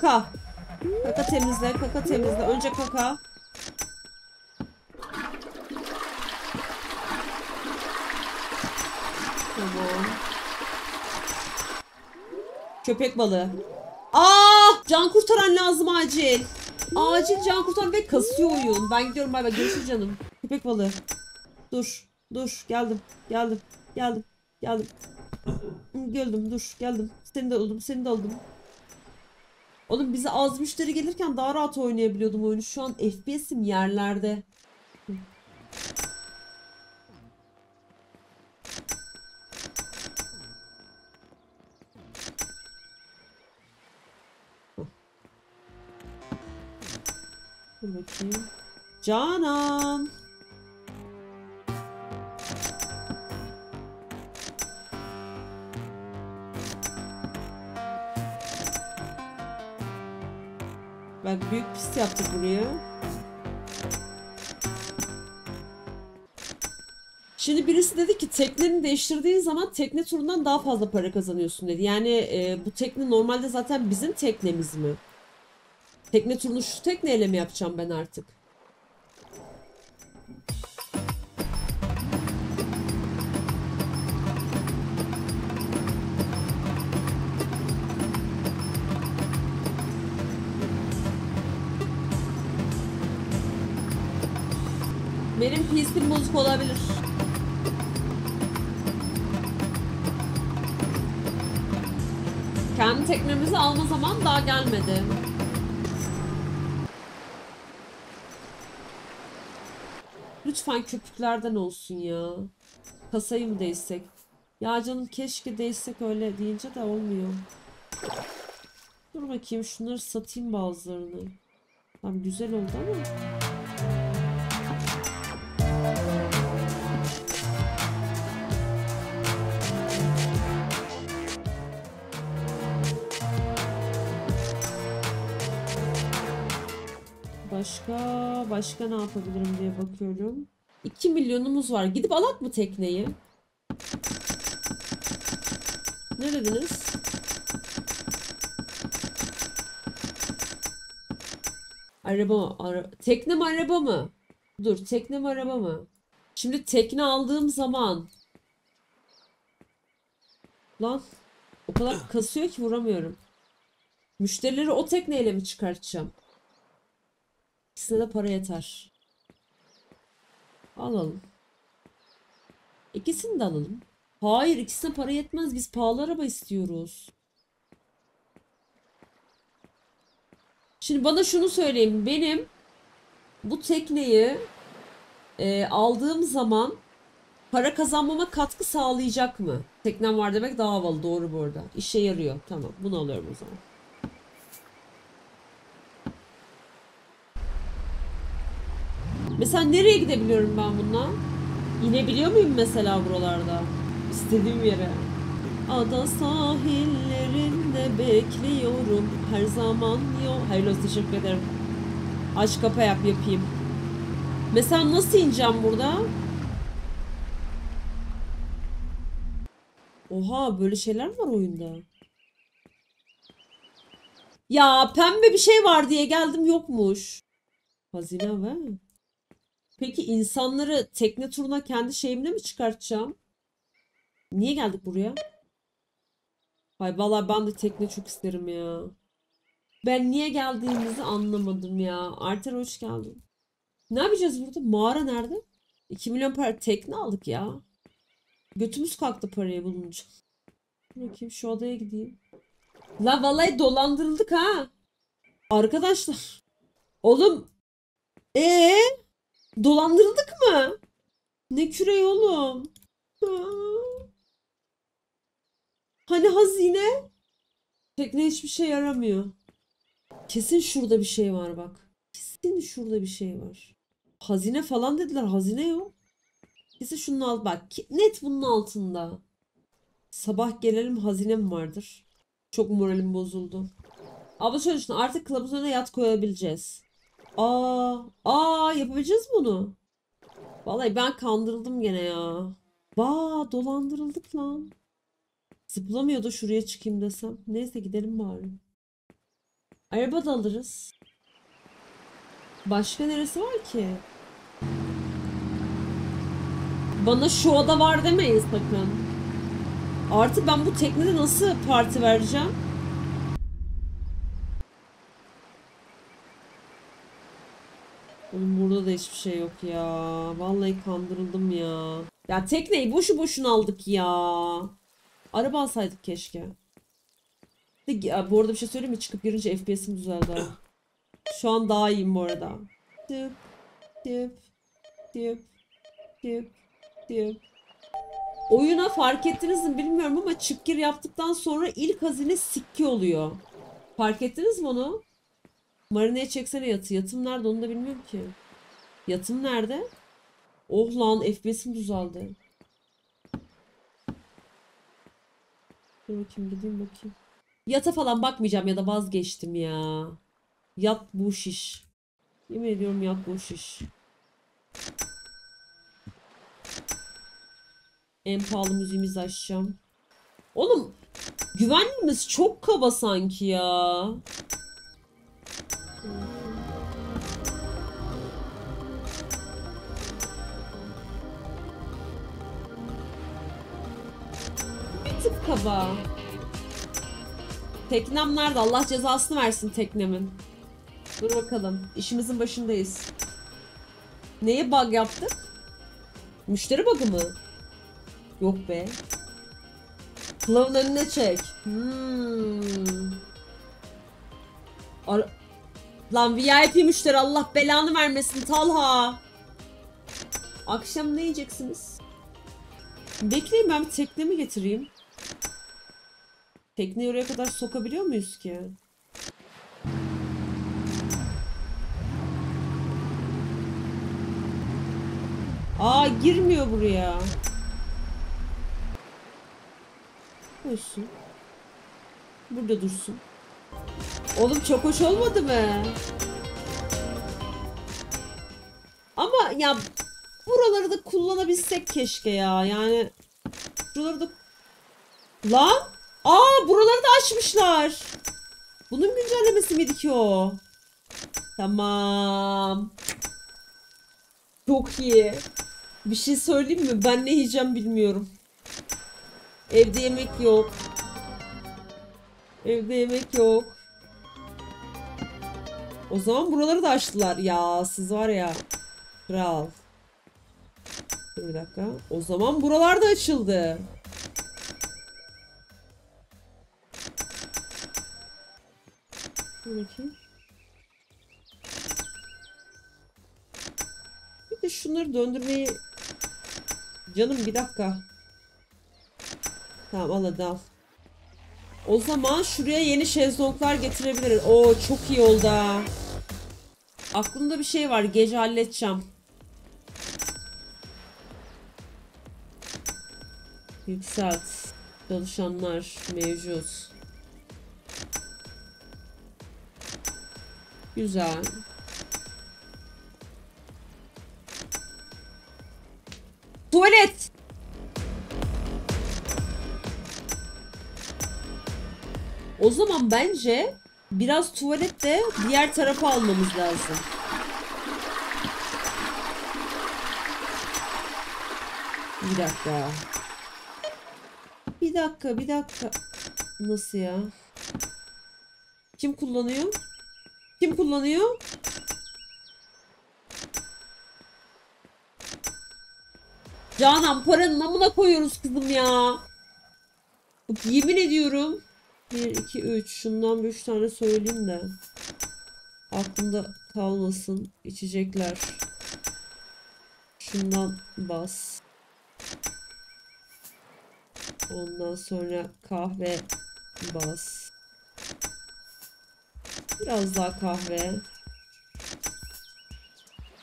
S1: Kaka. Kaka temizle, kaka temizle. Önce kaka. Tamam. Köpek balığı. Aa! Can kurtaran lazım acil. Acil can kurtaran ve kasıyor oyun. Ben gidiyorum bay bay. Görüşürüz canım. Köpek balığı. Dur. Dur. Geldim. Geldim. Geldim. Geldim. Geldim. Dur. Geldim. Seni de oldum. Seni de oldum. Oğlum bize az müşteri gelirken daha rahat oynayabiliyordum oyunu. Şu an FPS'im yerlerde. Dur bakayım. Canan. Bak büyük pist yaptık buraya. Şimdi birisi dedi ki tekneni değiştirdiğin zaman tekne turundan daha fazla para kazanıyorsun dedi. Yani e, bu tekne normalde zaten bizim teknemiz mi? Tekne turunu şu tekneyle mi yapacağım ben artık? PC'm bozuk olabilir. Kendi teknemizi alma zaman daha gelmedi. Lütfen köpüklerden olsun ya. Kasayı mı değişsek? Ya canım keşke değişsek öyle deyince de olmuyor. Dur bakayım şunları satayım bazılarını. Tamam güzel oldu ama. Başka başka ne yapabilirim diye bakıyorum. 2 milyonumuz var. Gidip alak mı tekneyi? Ne dediniz? Araba? Ara tekne mi araba mı? Dur tekne mi araba mı? Şimdi tekne aldığım zaman Lan o kadar kasıyor ki vuramıyorum. Müşterileri o tekneyle mi çıkartacağım? İkisine de para yeter. Alalım. İkisini de alalım. Hayır ikisine para yetmez. Biz pahalı araba istiyoruz. Şimdi bana şunu söyleyin. Benim bu tekneyi e, aldığım zaman para kazanmama katkı sağlayacak mı? Teknem var demek daha havalı. Doğru bu arada. İşe yarıyor. Tamam. Bunu alıyorum o zaman. Mesela nereye gidebiliyorum ben bununla? İnebiliyor muyum mesela buralarda? İstediğim yere. Ada sahillerinde bekliyorum. Her zaman yok. Hayırlı olsun teşekkür ederim. Aç kapa yap yapayım. Mesela nasıl ineceğim burada? Oha böyle şeyler mi var oyunda? Ya pembe bir şey var diye geldim yokmuş. Hazine var. Peki insanları tekne turuna kendi şeyimle mi çıkartacağım? Niye geldik buraya? Hay vallahi ben de tekne çok isterim ya. Ben niye geldiğimizi anlamadım ya. Arter hoş geldin. Ne yapacağız burada? Mağara nerede? 2 milyon para tekne aldık ya. Götümüz kalktı parayı bulunca. Bakayım şu odaya gideyim. La vallahi dolandırıldık ha. Arkadaşlar. Oğlum. Ee? Dolandırıldık mı? Ne küreği oğlum? Ha. Hani hazine? Tekne hiçbir şey yaramıyor. Kesin şurada bir şey var bak. Kesin şurada bir şey var. Hazine falan dediler. Hazine yok. Kesin şunun alt bak. Net bunun altında. Sabah gelelim hazinem vardır. Çok moralim bozuldu. Abla şöyle düşün. Artık kılavuz önüne yat koyabileceğiz. Aa, aa yapabileceğiz bunu? Vallahi ben kandırıldım gene ya. Vaa dolandırıldık lan. Zıplamıyor da şuraya çıkayım desem. Neyse gidelim bari. Araba da alırız. Başka neresi var ki? Bana şu oda var demeyin sakın. Artı ben bu teknede nasıl parti vereceğim? Oğlum burada da hiçbir şey yok ya. Vallahi kandırıldım ya. Ya tekneyi boşu boşuna aldık ya. Araba alsaydık keşke. Bu arada bir şey söyleyeyim mi? Çıkıp girince FPS'im düzeldi. ha. Şu an daha iyiyim bu arada. Tıp, tıp, tıp, tıp, tıp. Oyuna fark ettiniz mi bilmiyorum ama çık gir yaptıktan sonra ilk hazine sikki oluyor. Fark ettiniz mi onu? Marineye çeksene yatı. Yatım nerede onu da bilmiyorum ki. Yatım nerede? Oh lan FPS'im düzeldi. Dur bakayım gideyim bakayım. Yata falan bakmayacağım ya da vazgeçtim ya. Yat bu şiş. Yemin ediyorum yat bu şiş. En pahalı müziğimizi açacağım. Oğlum güvenliğimiz çok kaba sanki ya. Bir tık kaba. Teknem nerede? Allah cezasını versin teknemin. Dur bakalım. İşimizin başındayız. Neye bug yaptık? Müşteri bug'ı mı? Yok be. Kılavun önüne çek. Hmm. Ar- Lan VIP müşteri Allah belanı vermesin Talha. Akşam ne yiyeceksiniz? Bekleyin ben bir teknemi getireyim. Tekneyi oraya kadar sokabiliyor muyuz ki? Aa girmiyor buraya. Dursun. Burada dursun. Oğlum çok hoş olmadı mı? Ama ya buraları da kullanabilsek keşke ya. Yani buraları da Lan! Aa buraları da açmışlar. Bunun güncellemesi miydi ki o? Tamam. Çok iyi. Bir şey söyleyeyim mi? Ben ne yiyeceğim bilmiyorum. Evde yemek yok. Evde yemek yok. O zaman buraları da açtılar. Ya siz var ya. Kral. Bir dakika. O zaman buralar da açıldı. Bir de şunları döndürmeyi... Canım bir dakika. Tamam al hadi al. O zaman şuraya yeni şezlonglar getirebiliriz. Oo çok iyi oldu. Aklımda bir şey var. Gece halledeceğim. Yükselt. Çalışanlar mevcut. Güzel. Tuvalet. O zaman bence biraz tuvalet de diğer tarafa almamız lazım. Bir dakika. Bir dakika, bir dakika. Nasıl ya? Kim kullanıyor? Kim kullanıyor? Canan paranın namına koyuyoruz kızım ya. Yemin ediyorum. 1, 2, 3. Şundan bir 3 tane söyleyeyim de. Aklımda kalmasın. içecekler. Şundan bas. Ondan sonra kahve bas. Biraz daha kahve.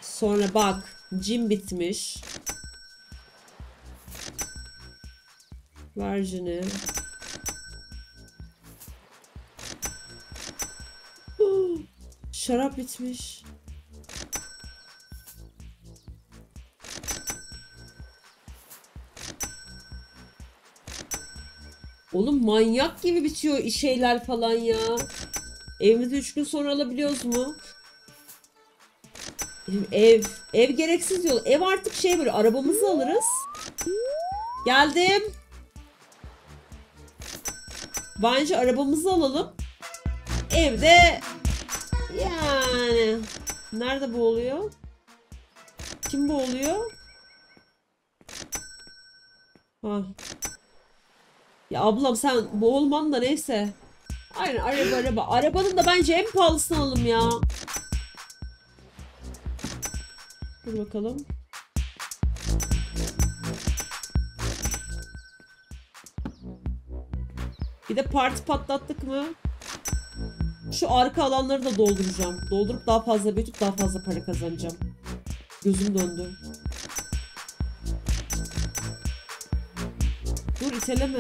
S1: Sonra bak. Cim bitmiş. Virgin'i. Şarap bitmiş. Oğlum manyak gibi bitiyor şeyler falan ya. Evimizi 3 gün sonra alabiliyoruz mu? Ev. Ev gereksiz yol. Ev artık şey böyle arabamızı alırız. Geldim. Bence arabamızı alalım. Evde yani nerede bu oluyor? Kim bu oluyor? Ha. Ya ablam sen bu olman da neyse. Aynen araba araba. Arabanın da bence en pahalısını alalım ya. Dur bakalım. Bir de parti patlattık mı? Şu arka alanları da dolduracağım. Doldurup daha fazla büyütüp daha fazla para kazanacağım. Gözüm döndü. Dur iteleme.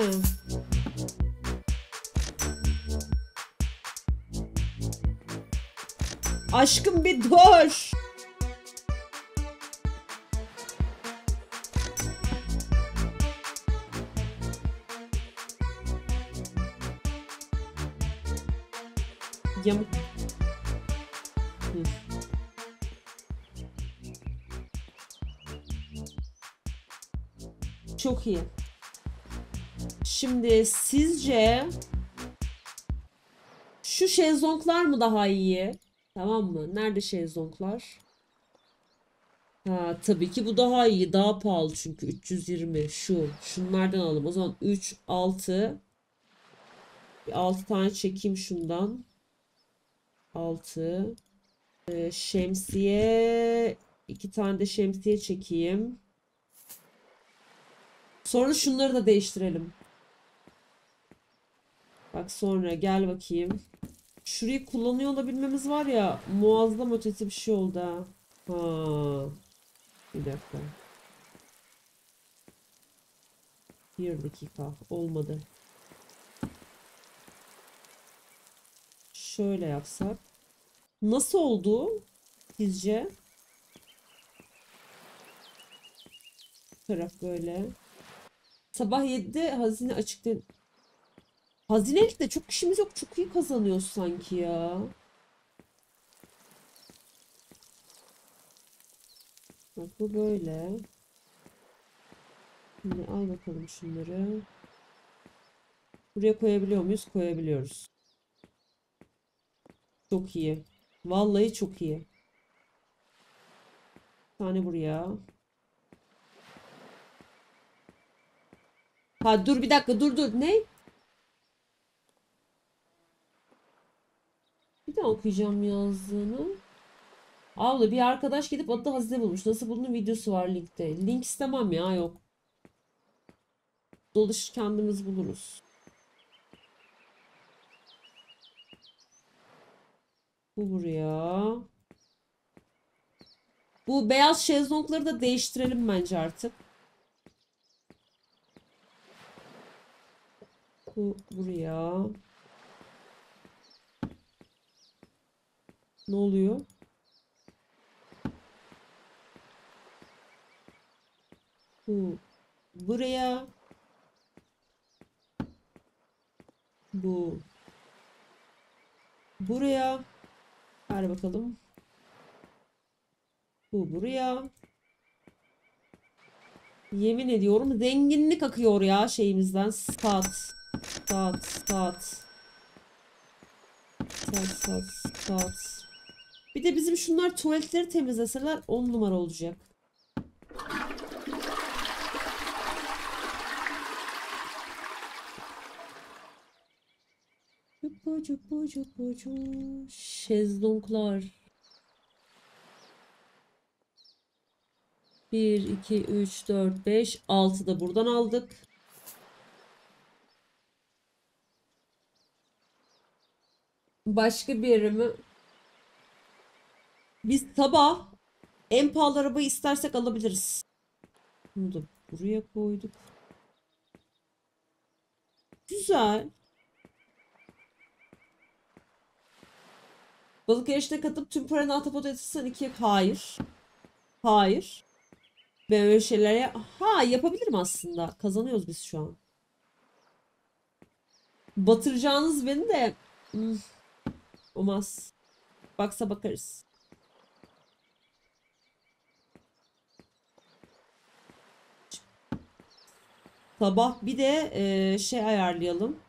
S1: Aşkım bir dur. Yamuk. Hı. Çok iyi. Şimdi sizce şu şezlonglar mı daha iyi? Tamam mı? Nerede şezlonglar? Ha, tabii ki bu daha iyi. Daha pahalı çünkü 320 şu. Şunlardan alalım. O zaman 3 6 bir 6 tane çekeyim şundan. 6 Ee, şemsiye iki tane de şemsiye çekeyim. Sonra şunları da değiştirelim. Bak sonra gel bakayım. Şurayı kullanıyor olabilmemiz var ya muazzam ötesi bir şey oldu ha. Ha. Bir dakika. Bir dakika. Olmadı. Şöyle yapsak. Nasıl oldu sizce? Taraf böyle. Sabah 7'de hazine açık değil. Hazinelikte çok işimiz yok. Çok iyi kazanıyoruz sanki ya. Bak bu böyle. Şimdi al bakalım şunları. Buraya koyabiliyor muyuz? Koyabiliyoruz. Çok iyi. Vallahi çok iyi. Bir tane buraya. Ha dur bir dakika dur dur. Ne? Bir daha okuyacağım yazdığını. Abla bir arkadaş gidip adı hazine bulmuş. Nasıl bulunun videosu var linkte. Link istemem ya yok. Dolaşır kendimiz buluruz. Bu buraya. Bu beyaz şezlongları da değiştirelim bence artık. Bu buraya. Ne oluyor? Bu buraya. Bu buraya. Ver bakalım. Bu buraya. Yemin ediyorum zenginlik akıyor ya şeyimizden. Stat. Stat. Stat. Stat. Stat. Stat. Bir de bizim şunlar tuvaletleri temizleseler 10 numara olacak. Cupu cupu cupu cu. Şezlonglar. 1, 2, 3, 4, 5, 6 da buradan aldık. Başka bir mi? Biz sabah en pahalı arabayı istersek alabiliriz. Bunu da buraya koyduk. Güzel. Balık yarışına katıp tüm paranı ahtapot etsen ikiye hayır. Hayır. Ben öyle şeyler ya ha yapabilirim aslında. Kazanıyoruz biz şu an. Batıracağınız beni de hmm, olmaz. Baksa bakarız. Sabah bir de e, şey ayarlayalım.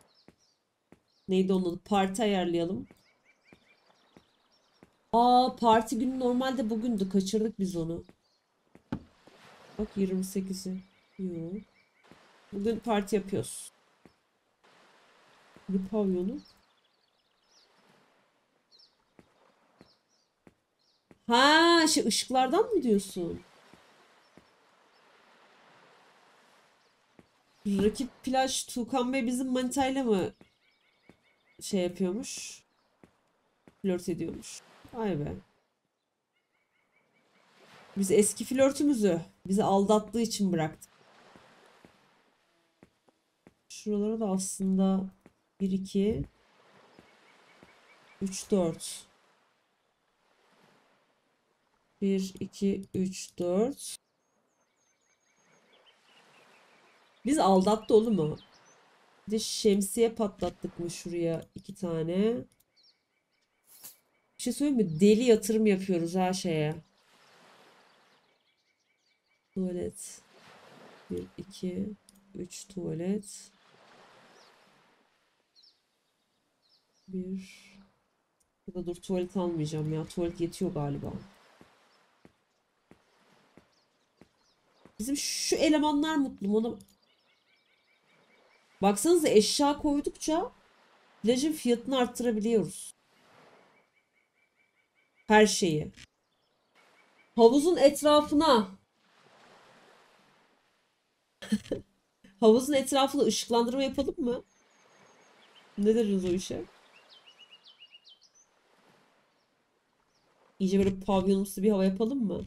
S1: Neydi onun? Parti ayarlayalım. Aa parti günü normalde bugündü. Kaçırdık biz onu. Bak 28'i. Yok. Bugün parti yapıyoruz. Bir pavyonu. Ha, şey ışıklardan mı diyorsun? Rakip plaj Tuğkan Bey bizim manitayla mı şey yapıyormuş? Flört ediyormuş. Vay be. Biz eski flörtümüzü bizi aldattığı için bıraktık. Şuralara da aslında 1 2 3 4 1, 2, 3, 4. Biz aldattı oğlum mu? Bir de şemsiye patlattık mı şuraya iki tane. Şey söyleyeyim mi? Deli yatırım yapıyoruz her şeye. Tuvalet. 1, 2, 3 tuvalet. 1. Ya da dur tuvalet almayacağım ya. Tuvalet yetiyor galiba. Bizim şu elemanlar mutlu mu? Ona... Baksanıza eşya koydukça plajın fiyatını arttırabiliyoruz. Her şeyi. Havuzun etrafına Havuzun etrafına ışıklandırma yapalım mı? Ne deriz o işe? İyice böyle pavyonumsu bir hava yapalım mı?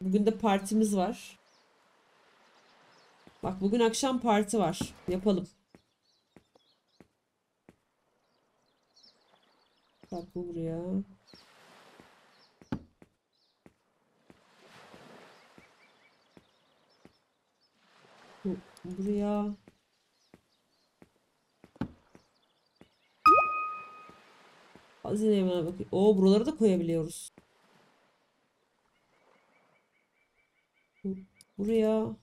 S1: Bugün de partimiz var. Bak bugün akşam parti var. Yapalım. Bak bu buraya. Bu buraya. Hazine evine bakayım. Oo buraları da koyabiliyoruz. Bu buraya.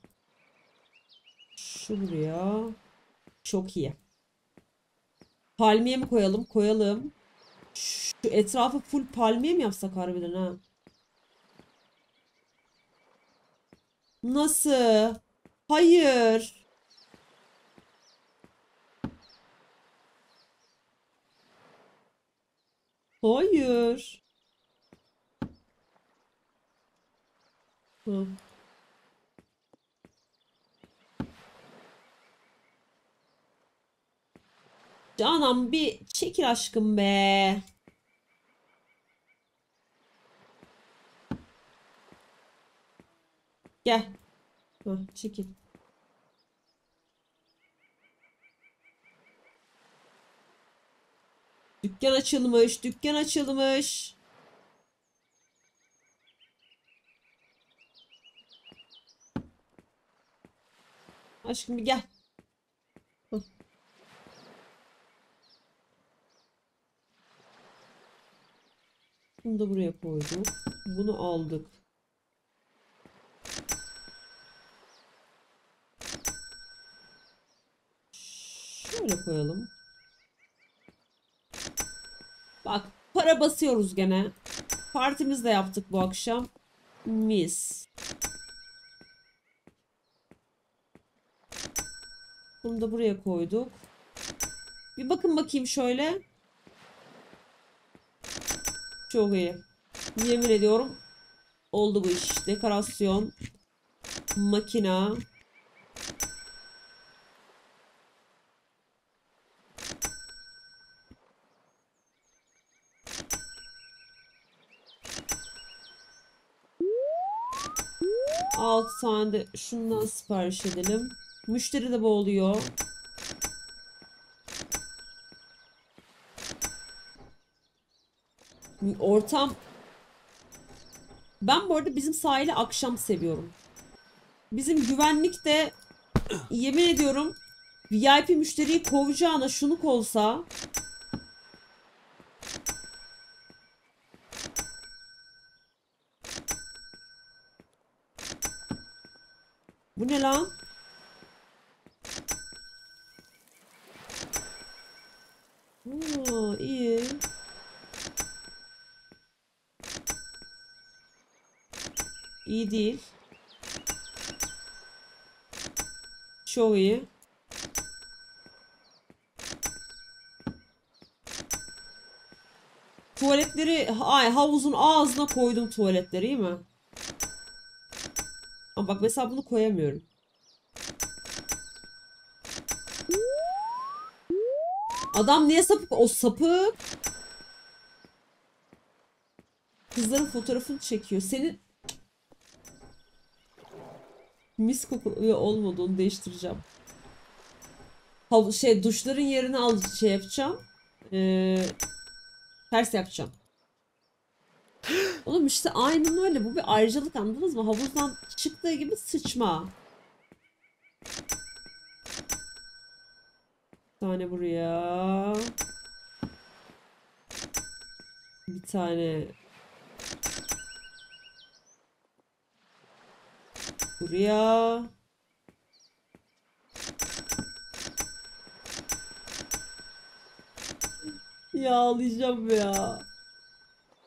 S1: Şu buraya. Çok iyi. Palmiye mi koyalım? Koyalım. Şu etrafı full palmiye mi yapsak harbiden ha? Nasıl? Hayır. Hayır. Hı. Canan bir çekil aşkım be. Gel. Hah, çekil. Dükkan açılmış, dükkan açılmış. Aşkım bir gel. Bunu da buraya koyduk. Bunu aldık. Şöyle koyalım. Bak para basıyoruz gene. Partimiz de yaptık bu akşam. Mis. Bunu da buraya koyduk. Bir bakın bakayım şöyle. Çok iyi. Yemin ediyorum oldu bu iş. Dekorasyon, makina, Altı tane de şundan sipariş edelim. Müşteri de boğuluyor. Ortam ben bu arada bizim sahili akşam seviyorum. Bizim güvenlik de yemin ediyorum VIP müşteriyi kovacağına şunu kovsa lan? Oo, iyi. İyi değil. Çok iyi. Tuvaletleri ay havuzun ağzına koydum tuvaletleri iyi mi? Ama bak mesela bunu koyamıyorum. Adam niye sapık? O sapık. Kızların fotoğrafını çekiyor. Senin mis kokulu olmadı değiştireceğim. Hav şey duşların yerini al şey yapacağım. Ee, ters yapacağım. Oğlum işte aynen öyle. Bu bir ayrıcalık anladınız mı? Havuzdan çıktığı gibi sıçma. Tane buraya. Bir tane buraya. Ya ağlayacağım ya.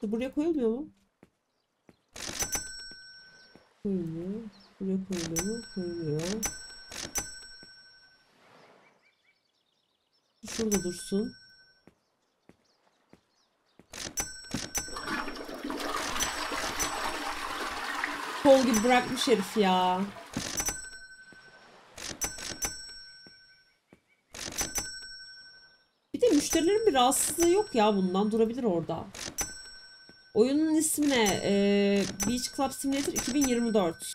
S1: Buraya koyulmuyor mu? Koyuluyor. Buraya koyuluyor mu? Koyuluyor. Şurada dursun. Kol gibi bırakmış herif ya. Bir de müşterilerin bir rahatsızlığı yok ya bundan. Durabilir orada. Oyunun ismi ne? Ee, Beach Club Simulator 2024.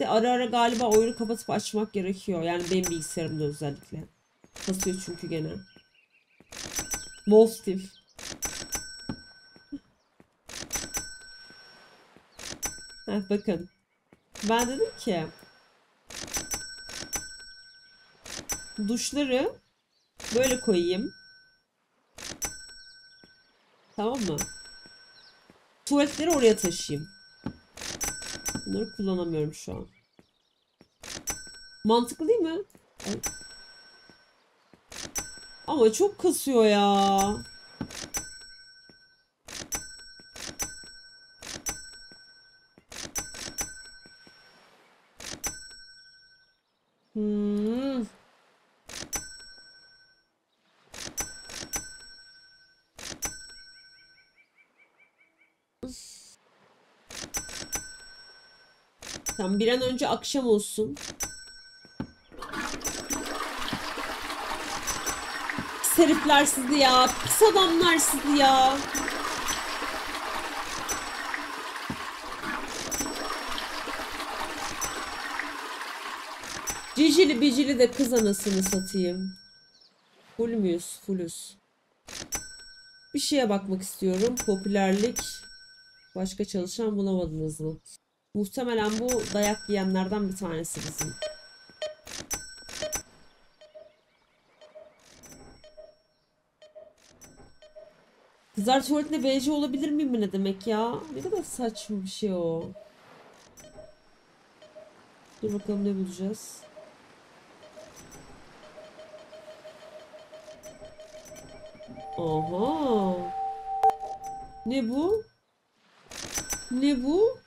S1: De ara ara galiba oyunu kapatıp açmak gerekiyor. Yani benim bilgisayarımda özellikle. Kasıyor çünkü gene. Wolf Team. Heh, bakın. Ben dedim ki duşları böyle koyayım. Tamam mı? Tuvaletleri oraya taşıyayım. Bunları kullanamıyorum şu an. Mantıklı değil mi? Ay. Ama çok kasıyor ya. Hmm. Tamam bir an önce akşam olsun. Pis herifler sizi ya. Pis adamlar sizi ya. Cicili bicili de kız anasını satayım. Full müyüz? Fullüz. Bir şeye bakmak istiyorum. Popülerlik. Başka çalışan bulamadınız mı? Muhtemelen bu dayak yiyenlerden bir tanesi bizim. Kızlar tuvaletinde VC olabilir miyim mi ne demek ya? Ne kadar saçma bir şey o. Dur bakalım ne bulacağız. Aha. Ne bu? Ne bu?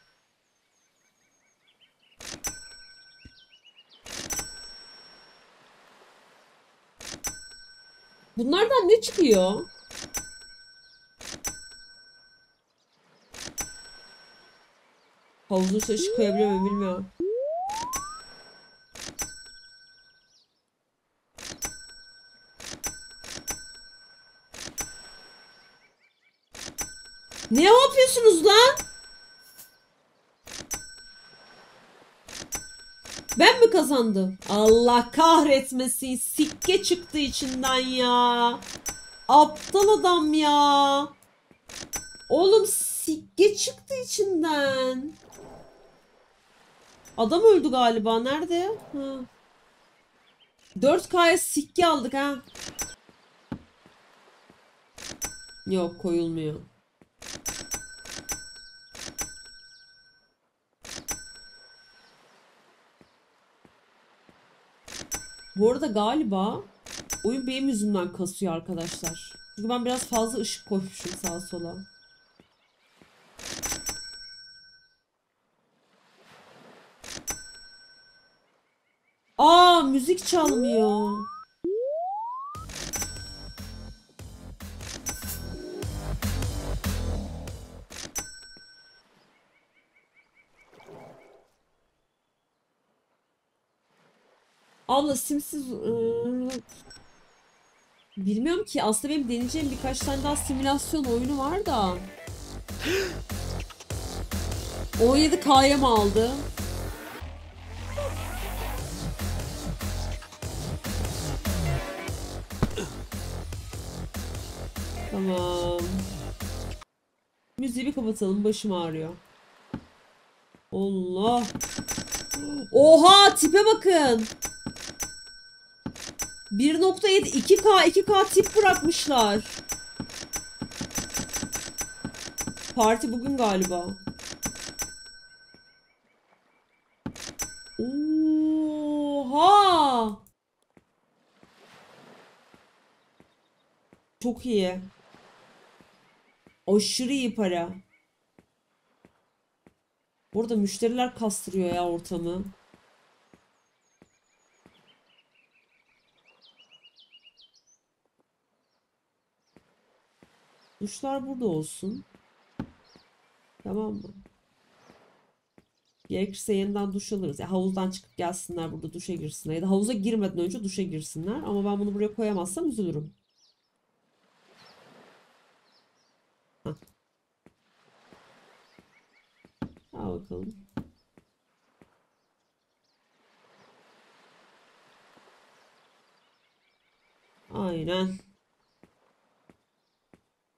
S1: Bunlardan ne çıkıyor? Havuzun saçı koyabiliyor muyum bilmiyorum. Ne yapıyorsunuz lan? Ben mi kazandım? Allah kahretmesin. Sikke çıktı içinden ya. Aptal adam ya. Oğlum sikke çıktı içinden. Adam öldü galiba. Nerede? Ha. 4K'ya sikke aldık ha. Yok koyulmuyor. Bu arada galiba oyun benim yüzümden kasıyor arkadaşlar. Çünkü ben biraz fazla ışık koymuşum sağa sola. Aa müzik çalmıyor. Abla simsiz ıı, bilmiyorum ki aslında benim deneyeceğim birkaç tane daha simülasyon oyunu var da 17K'ya mı aldı? Tamam. müziği bir kapatalım. Başım ağrıyor. Allah. Oha tipe bakın. 1.7 2K 2K tip bırakmışlar. Parti bugün galiba. Oha! Çok iyi. Aşırı iyi para. Burada müşteriler kastırıyor ya ortamı. Duşlar burada olsun. Tamam mı? Gerekirse yeniden duş alırız. Ya havuzdan çıkıp gelsinler burada duşa girsinler. Ya da havuza girmeden önce duşa girsinler. Ama ben bunu buraya koyamazsam üzülürüm. Al bakalım. Aynen.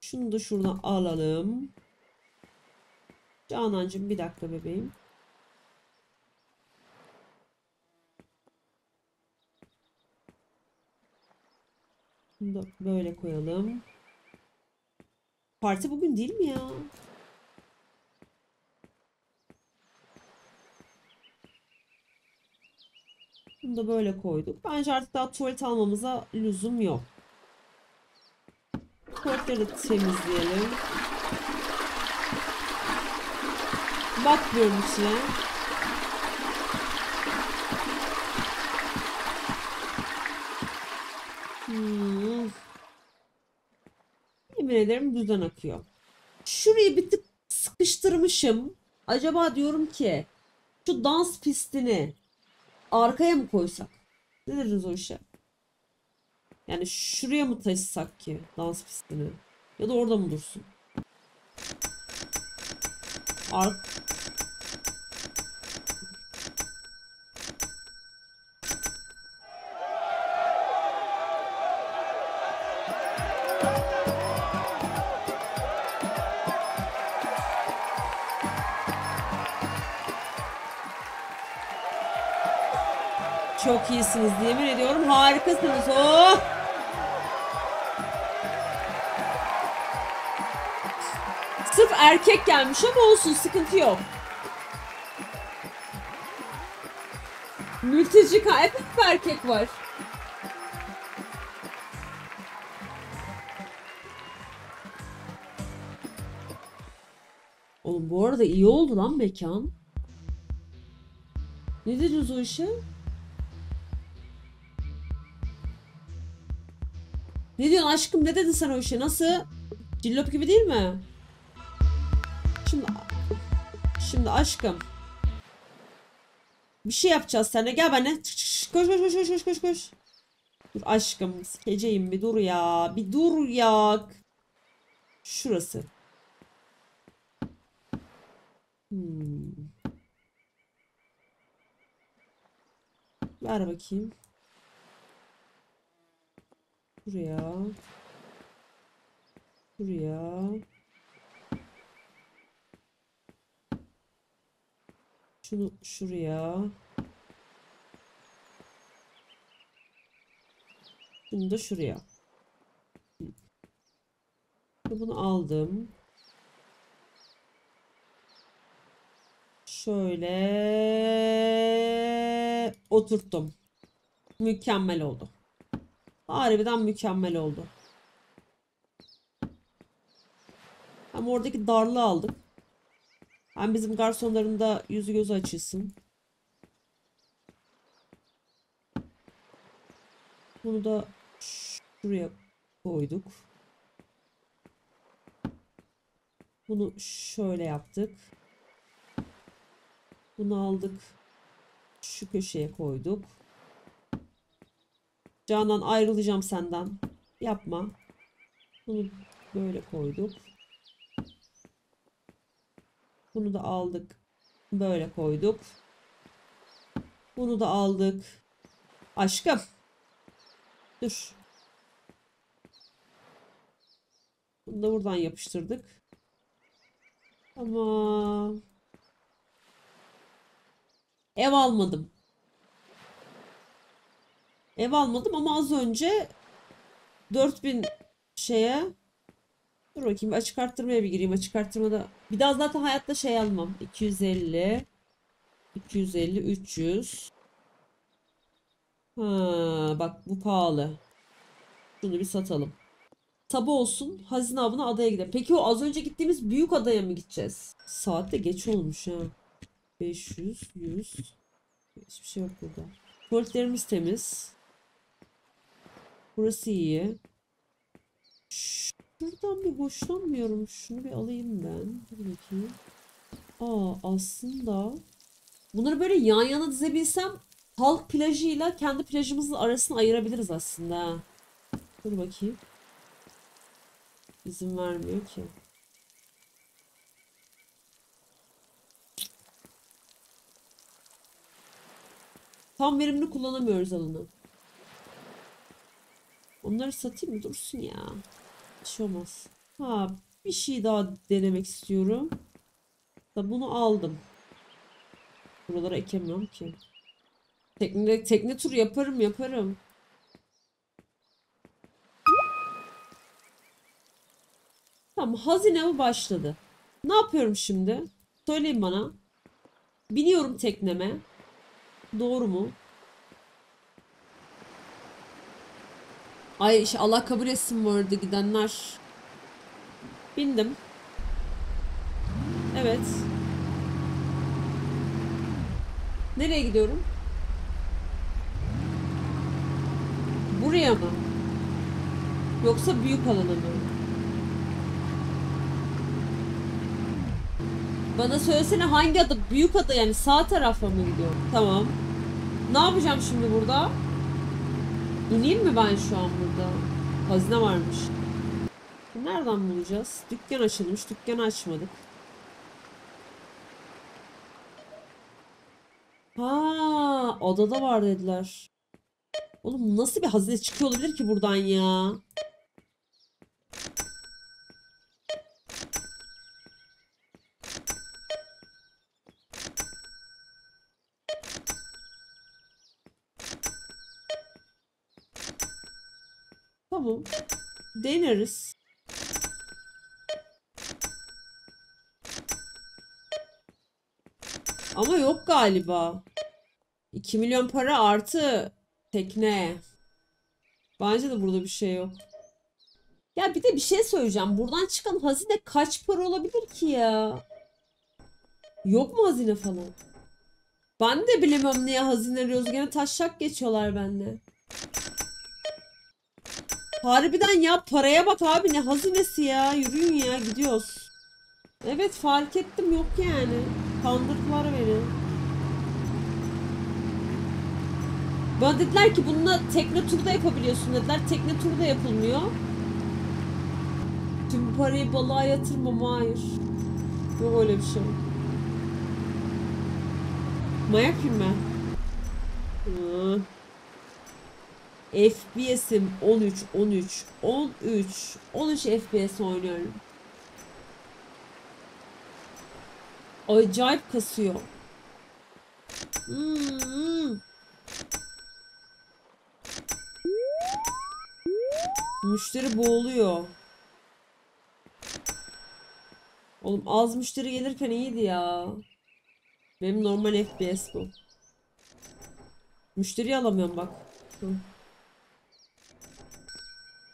S1: Şunu da şuradan alalım. Canancığım bir dakika bebeğim. Bunu da böyle koyalım. Parti bugün değil mi ya? Bunu da böyle koyduk. Bence artık daha tuvalet almamıza lüzum yok. Tuvaletleri de temizleyelim. Bakmıyorum içine. Hmm. Yemin ederim düzen akıyor. Şurayı bir tık sıkıştırmışım. Acaba diyorum ki şu dans pistini arkaya mı koysak? Ne deriz o işe? Yani şuraya mı taşısak ki dans pistini? Ya da orada mı dursun? Ar iyisiniz yemin ediyorum harikasınız. Oh! Sırf erkek gelmiş ama olsun sıkıntı yok. Mülteci ka erkek var. Oğlum bu arada iyi oldu lan mekan. Ne dediniz o işe? Ne diyorsun aşkım? Ne dedin sen o işe? Nasıl? Cillop gibi değil mi? Şimdi şimdi aşkım. Bir şey yapacağız seninle. Gel çık. Koş koş koş koş koş koş koş. Dur aşkım. Sikeceğim bir dur ya. Bir dur ya. Şurası. Hmm. Ver bakayım. Buraya. Buraya. Şunu şuraya. Bunu da şuraya. Bunu aldım. Şöyle oturttum. Mükemmel oldu. Harbiden mükemmel oldu. Hem oradaki darlığı aldık. Hem bizim garsonların da yüzü gözü açılsın. Bunu da şuraya koyduk. Bunu şöyle yaptık. Bunu aldık. Şu köşeye koyduk. Canan ayrılacağım senden. Yapma. Bunu böyle koyduk. Bunu da aldık. Böyle koyduk. Bunu da aldık. Aşkım. Dur. Bunu da buradan yapıştırdık. Tamam. Ev almadım. Ev almadım ama az önce 4000 şeye Dur bakayım açık arttırmaya bir gireyim. Açık arttırmada bir daha zaten hayatta şey almam. 250 250 300 Ha bak bu pahalı. Şunu bir satalım. Sabah olsun hazine avına adaya gidelim. Peki o az önce gittiğimiz büyük adaya mı gideceğiz? Saat de geç olmuş ha. 500, 100. Hiçbir şey yok burada. Tuvaletlerimiz temiz. Burası iyi. Şuradan bir hoşlanmıyorum. Şunu bir alayım ben. Dur bakayım. Aa aslında bunları böyle yan yana dizebilsem halk plajıyla kendi plajımızın arasını ayırabiliriz aslında. Dur bakayım. İzin vermiyor ki. Tam verimli kullanamıyoruz alanı. Onları satayım mı? Dursun ya. Bir şey olmaz. Ha, bir şey daha denemek istiyorum. Da bunu aldım. Buralara ekemiyorum ki. Tekne, tekne turu yaparım yaparım. Tamam hazine avı başladı. Ne yapıyorum şimdi? Söyleyin bana. Biniyorum tekneme. Doğru mu? Ay işte Allah kabul etsin bu arada gidenler. Bindim. Evet. Nereye gidiyorum? Buraya mı? Yoksa büyük alana mı? Bana söylesene hangi ada? Büyük ada yani sağ tarafa mı gidiyorum? Tamam. Ne yapacağım şimdi burada? İneyim mi ben şu an burada? Hazine varmış. Nereden bulacağız? Dükkan açılmış. Dükkanı açmadık. Ha, odada var dediler. Oğlum nasıl bir hazine çıkıyor olabilir ki buradan ya? Tamam. Deneriz. Ama yok galiba. 2 milyon para artı tekne. Bence de burada bir şey yok. Ya bir de bir şey söyleyeceğim. Buradan çıkan hazine kaç para olabilir ki ya? Yok mu hazine falan? Ben de bilemem niye hazine arıyoruz. Gene taşak geçiyorlar bende. Harbiden ya paraya bak abi ne hazinesi ya. Yürüyün ya gidiyoruz. Evet fark ettim yok yani. Kandırdılar beni. Bana dediler ki bununla tekne turu da yapabiliyorsun dediler. Tekne turu da yapılmıyor. Tüm parayı balığa yatırmam hayır. Yok öyle bir şey. Mayak filmi. Hı. FPS'im 13, 13, 13, 13 FPS oynuyorum. Acayip kasıyor. Hmm. Müşteri boğuluyor. Oğlum az müşteri gelirken iyiydi ya. Benim normal FPS bu. Müşteri alamıyorum bak. Hı.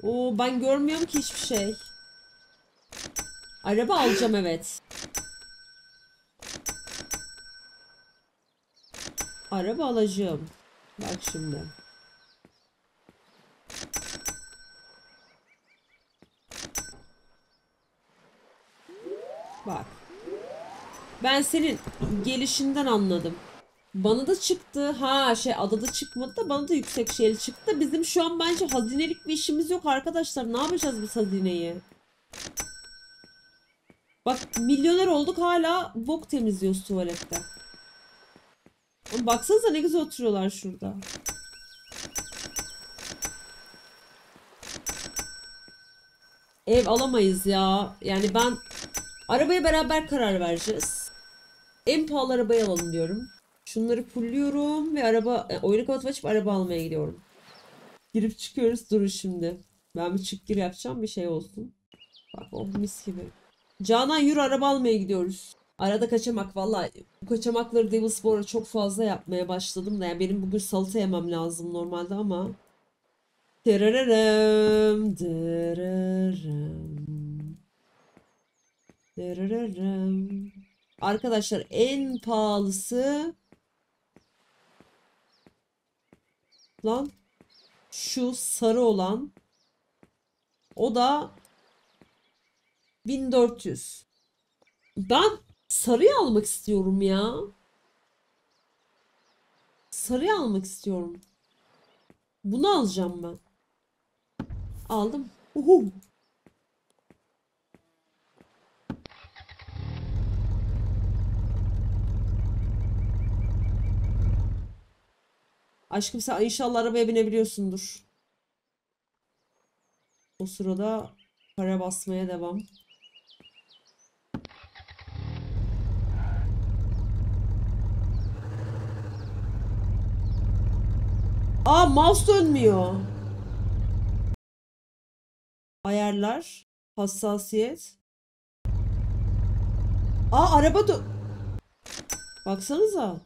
S1: Oo ben görmüyorum ki hiçbir şey. Araba alacağım evet. Araba alacağım. Bak şimdi. Bak. Ben senin gelişinden anladım. Bana da çıktı. Ha şey adada çıkmadı da bana da yüksek şeyli çıktı. Bizim şu an bence hazinelik bir işimiz yok arkadaşlar. Ne yapacağız biz hazineyi? Bak milyoner olduk hala bok temizliyoruz tuvalette. Ama baksanıza ne güzel oturuyorlar şurada. Ev alamayız ya. Yani ben Arabaya beraber karar vereceğiz. En pahalı arabayı alalım diyorum. Şunları pulluyorum ve araba e, oyunu kapatıp açıp araba almaya gidiyorum. Girip çıkıyoruz. Durun şimdi. Ben bir çık gir yapacağım bir şey olsun. Bak oh mis gibi. Canan yürü araba almaya gidiyoruz. Arada kaçamak vallahi bu kaçamakları Devil's Bore'a çok fazla yapmaya başladım da yani benim bugün salata yemem lazım normalde ama Tererem, tererem, tererem. Arkadaşlar en pahalısı lan şu sarı olan o da 1400. Ben sarıyı almak istiyorum ya. Sarıyı almak istiyorum. Bunu alacağım ben. Aldım. Uhu. Aşkım sen inşallah arabaya binebiliyorsundur. O sırada para basmaya devam. Aa mouse dönmüyor. Ayarlar. Hassasiyet. Aa araba dö... Baksanıza.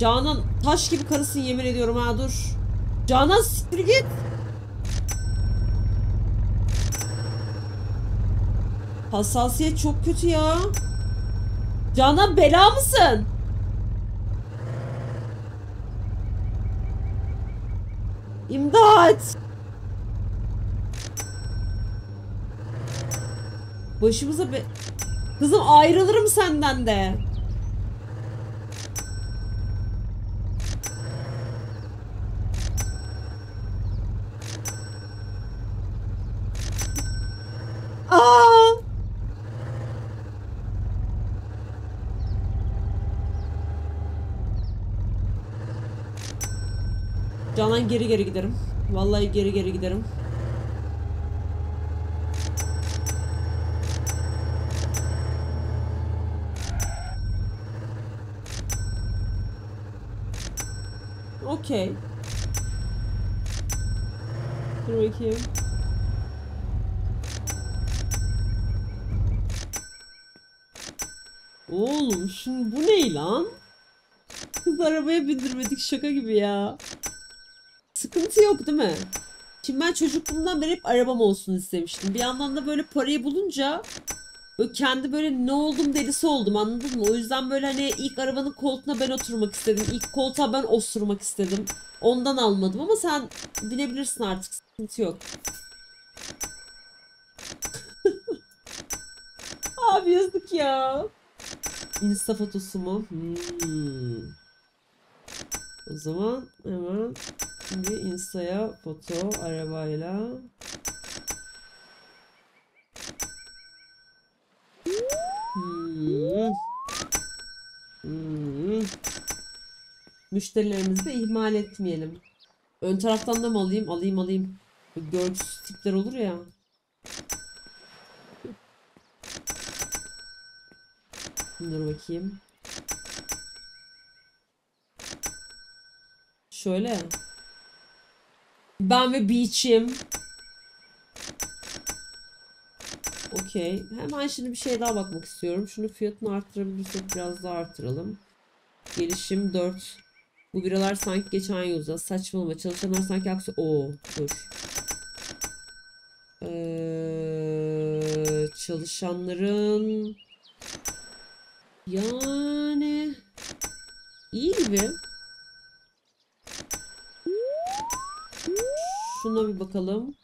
S1: Canan taş gibi karısın yemin ediyorum ha dur. Canan siktir git. Hassasiyet çok kötü ya. Canan bela mısın? İmdat! Başımıza be... Kızım ayrılırım senden de. Aa! Canan geri geri giderim. Vallahi geri geri giderim. Okey. Dur bakayım. Oğlum şimdi bu ne lan? Kız arabaya bindirmedik şaka gibi ya. Sıkıntı yok değil mi? Şimdi ben çocukluğumdan beri hep arabam olsun istemiştim. Bir yandan da böyle parayı bulunca böyle kendi böyle ne oldum delisi oldum anladın mı? O yüzden böyle hani ilk arabanın koltuğuna ben oturmak istedim. İlk koltuğa ben osurmak istedim. Ondan almadım ama sen binebilirsin artık sıkıntı yok. Abi yazık ya. Insta fotosu mu? Hmm. O zaman hemen şimdi Insta'ya foto arabayla. Hmm. Hmm. Müşterilerimizi de ihmal etmeyelim. Ön taraftan da mı alayım? Alayım alayım. Görgüsüz tipler olur ya. Dur bakayım. Şöyle. Ben ve Beach'im. Okey. Hemen şimdi bir şey daha bakmak istiyorum. Şunu fiyatını arttırabilirsek biraz daha arttıralım. Gelişim 4. Bu biralar sanki geçen yılda. Saçmalama. Çalışanlar sanki aksi... Oo dur. Ee, çalışanların... Yani... iyi gibi. Şuna bir bakalım.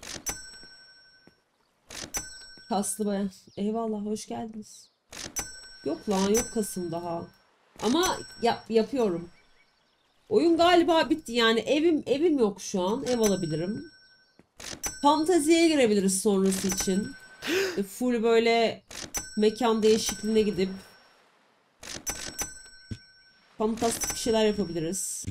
S1: Kaslı bayan. Eyvallah hoş geldiniz. Yok lan yok Kasım daha. Ama yap, yapıyorum. Oyun galiba bitti yani evim evim yok şu an. Ev alabilirim. Fanteziye girebiliriz sonrası için. E, Full böyle mekan değişikliğine gidip fantastik şeyler yapabiliriz.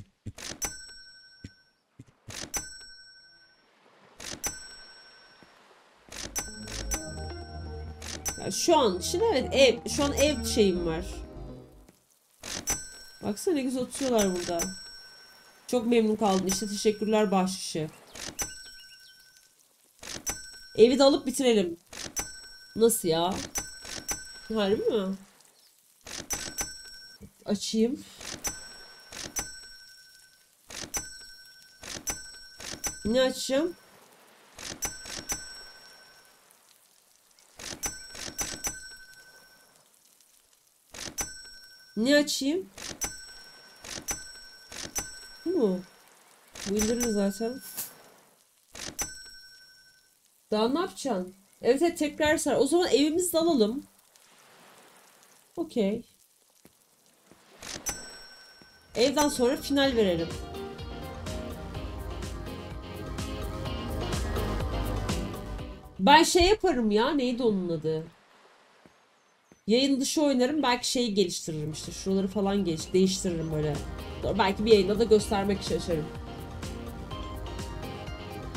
S1: Ya şu an için evet ev. Şu an ev şeyim var. Baksana ne güzel oturuyorlar burada. Çok memnun kaldım. İşte teşekkürler bahşişi. Evi de alıp bitirelim. Nasıl ya? Harbi mi? Açayım. Ne açacağım? Ne açayım? Bu mu? Bu indirir zaten. Daha ne yapacaksın? Evet evet tekrar sar. O zaman evimizi de alalım. Okey. Evden sonra final verelim. Ben şey yaparım ya. Neydi onun adı? Yayın dışı oynarım. Belki şeyi geliştiririm işte. Şuraları falan geliş değiştiririm böyle. Belki bir yayında da göstermek için açarım.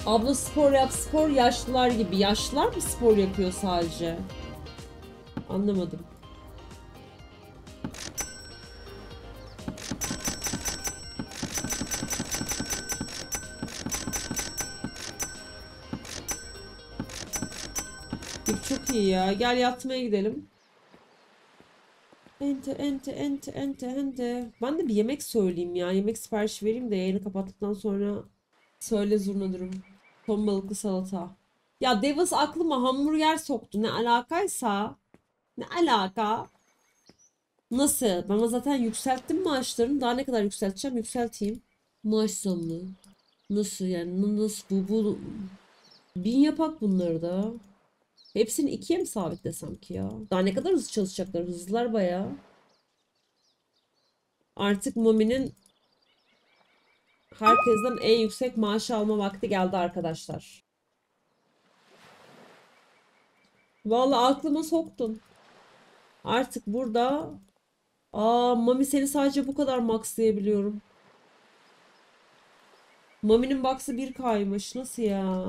S1: Abla spor yap spor yaşlılar gibi. Yaşlılar mı spor yapıyor sadece? Anlamadım. Çok iyi ya. Gel yatmaya gidelim. Ente ente ente ente ente. Ben de bir yemek söyleyeyim ya. Yemek siparişi vereyim de yayını kapattıktan sonra söyle zurna durum. Ton balıklı salata. Ya Devas aklıma hamburger soktu. Ne alakaysa. Ne alaka? Nasıl? Bana zaten yükselttim maaşlarını. Daha ne kadar yükselteceğim? Yükselteyim. Maaş zammı. Nasıl yani? Nasıl bu? Bu bin yapak bunları da. Hepsini ikiye mi sabitlesem ki ya? Daha ne kadar hızlı çalışacaklar? Hızlılar bayağı. Artık Momi'nin herkesten en yüksek maaşı alma vakti geldi arkadaşlar. Vallahi aklıma soktun. Artık burada Aa Mami seni sadece bu kadar maxlayabiliyorum. Mami'nin box'ı 1K'ymış. Nasıl ya?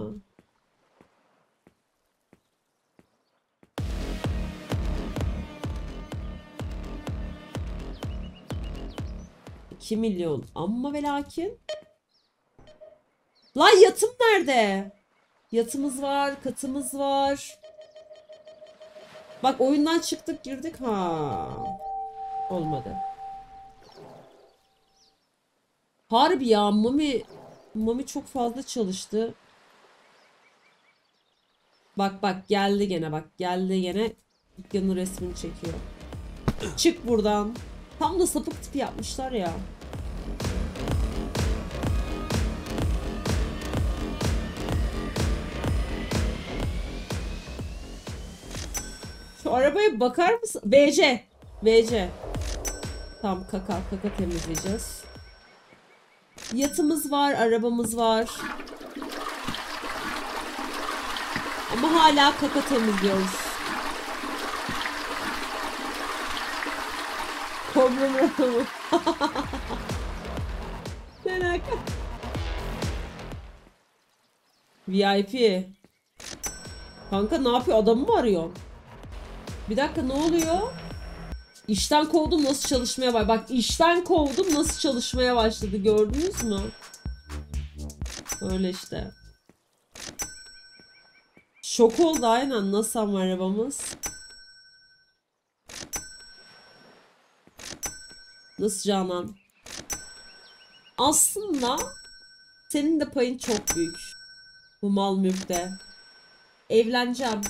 S1: İki milyon. Amma ve lakin. Lan yatım nerede? Yatımız var, katımız var. Bak oyundan çıktık girdik ha. Olmadı. Harbi ya Mami Mami çok fazla çalıştı. Bak bak geldi gene bak geldi gene dükkanın resmini çekiyor. Çık buradan. Tam da sapık tipi yapmışlar ya. Şu arabaya bakar mısın? BC. BC. Tam kaka kaka temizleyeceğiz. Yatımız var, arabamız var. Ama hala kaka temizliyoruz. Kobra mı? Ne alaka? VIP. Kanka ne yapıyor? Adamı mı arıyor? Bir dakika ne oluyor? İşten kovdum nasıl çalışmaya bak. Bak işten kovdum nasıl çalışmaya başladı gördünüz mü? Öyle işte. Şok oldu aynen nasıl arabamız. Nasıl Canan? Aslında senin de payın çok büyük. Bu mal mülkte. Evleneceğim.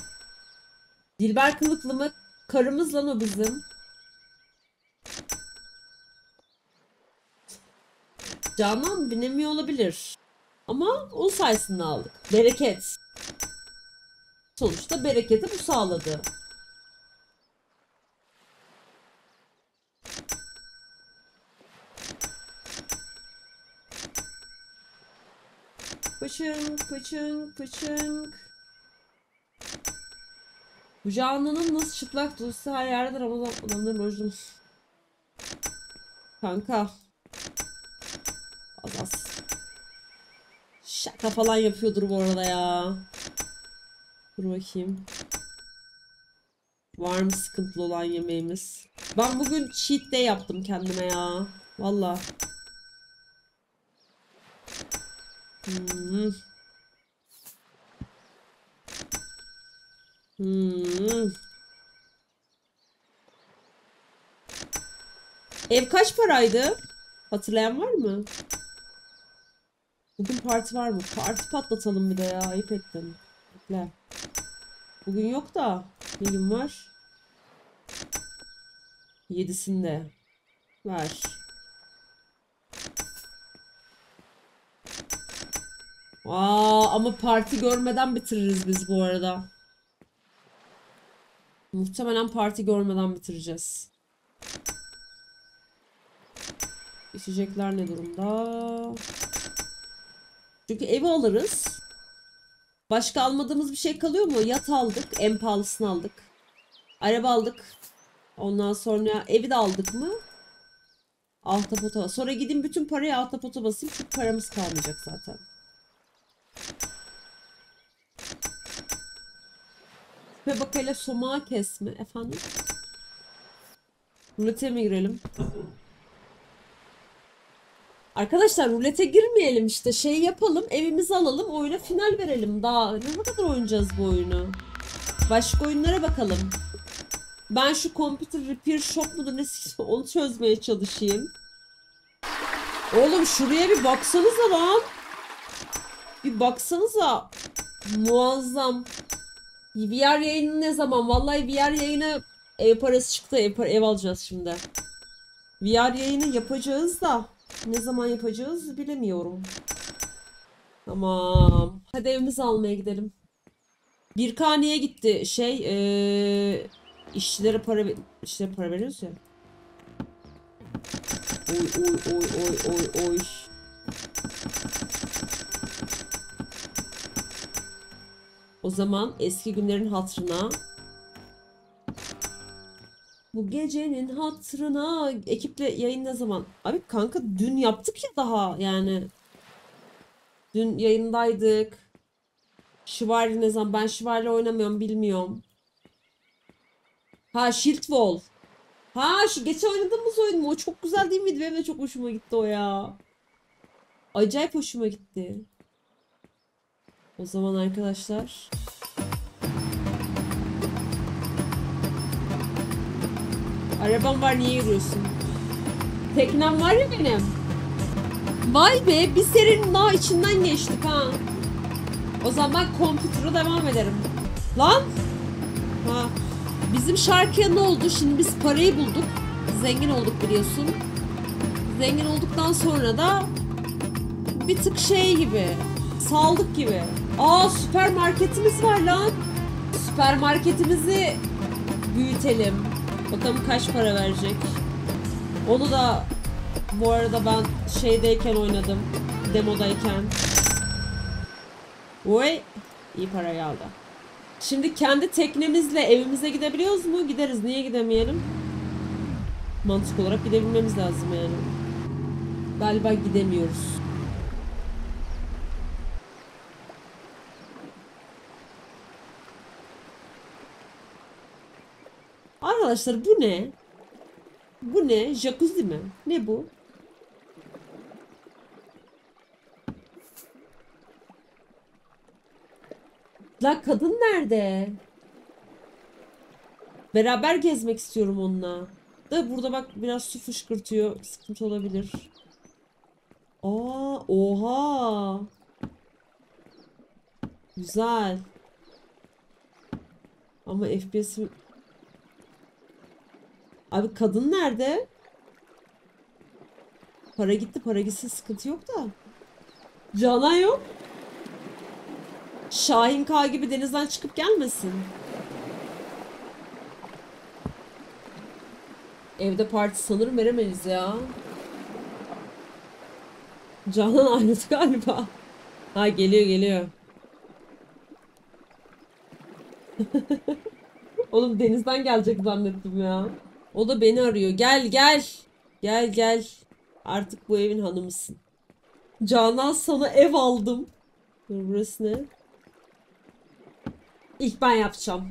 S1: Dilber kılıklı mı? Karımız lan o bizim. Canan binemiyor olabilir. Ama onun sayesinde aldık. Bereket. Sonuçta bereketi bu sağladı. Pıçınk pıçınk pıçınk. Bu canlının nasıl çıplak dursa her yerde Ramazan adamların orucunu. Kanka. Az az. Şaka falan yapıyordur bu arada ya. Dur bakayım. Var mı sıkıntılı olan yemeğimiz? Ben bugün cheat day yaptım kendime ya. Valla. Hmm. Hmm. Ev kaç paraydı? Hatırlayan var mı? Bugün parti var mı? Parti patlatalım bir de ya. Ayıp ettim. Bekle. Bugün yok da. Ne gün var? Yedisinde. Ver. Aa, ama parti görmeden bitiririz biz bu arada. Muhtemelen parti görmeden bitireceğiz. İçecekler ne durumda? Çünkü evi alırız. Başka almadığımız bir şey kalıyor mu? Yat aldık. En pahalısını aldık. Araba aldık. Ondan sonra evi de aldık mı? Ahtapota. Sonra gideyim bütün parayı ahtapota basayım. Çünkü paramız kalmayacak zaten. Ve bak hele somağı kesme. Efendim? Rulete mi girelim? Arkadaşlar rulete girmeyelim işte. Şey yapalım. Evimizi alalım. Oyuna final verelim. Daha ne kadar oynayacağız bu oyunu? Başka oyunlara bakalım. Ben şu computer repair shop mudur ne onu çözmeye çalışayım. Oğlum şuraya bir baksanıza lan. Bir baksanıza. Muazzam. VR yayını ne zaman? Vallahi VR yayını ev parası çıktı. Ev, par- ev alacağız şimdi. VR yayını yapacağız da ne zaman yapacağız bilemiyorum. Tamam. Hadi evimizi almaya gidelim. Bir kaneye gitti şey ee, işçilere para işçilere para veriyoruz ya. Oy oy oy oy oy oy. O zaman eski günlerin hatırına bu gecenin hatırına ekiple yayın ne zaman? Abi kanka dün yaptık ya daha yani. Dün yayındaydık. Şivari ne zaman? Ben Şivari'yle oynamıyorum bilmiyorum. Ha Shield Wall. Ha şu geçen oynadığımız oyun mu? O çok güzel değil miydi? Benim de çok hoşuma gitti o ya. Acayip hoşuma gitti. O zaman arkadaşlar. Arabam var niye yürüyorsun? Teknem var ya benim. Vay be bir serinin daha içinden geçtik ha. O zaman kompütüre devam ederim. Lan! Ha. Bizim şarkıya ne oldu? Şimdi biz parayı bulduk. Zengin olduk biliyorsun. Zengin olduktan sonra da bir tık şey gibi. Saldık gibi. Aa süpermarketimiz var lan. Süpermarketimizi büyütelim. Bakalım kaç para verecek. Onu da bu arada ben şeydeyken oynadım. Demodayken. Oy. iyi para geldi. Şimdi kendi teknemizle evimize gidebiliyoruz mu? Gideriz. Niye gidemeyelim? Mantık olarak gidebilmemiz lazım yani. Galiba gidemiyoruz. Arkadaşlar bu ne? Bu ne? Jacuzzi mi? Ne bu? La kadın nerede? Beraber gezmek istiyorum onunla. Da burada bak biraz su fışkırtıyor. Sıkıntı olabilir. Aa, oha. Güzel. Ama FPS'im Abi kadın nerede? Para gitti para gitsin sıkıntı yok da. Canan yok. Şahin K gibi denizden çıkıp gelmesin. Evde parti sanırım veremeyiz ya. Canan ayrıldı galiba. Ha geliyor geliyor. Oğlum denizden gelecek zannettim ya. O da beni arıyor. Gel gel. Gel gel. Artık bu evin hanımısın. Canan sana ev aldım. Dur burası ne? İlk ben yapacağım.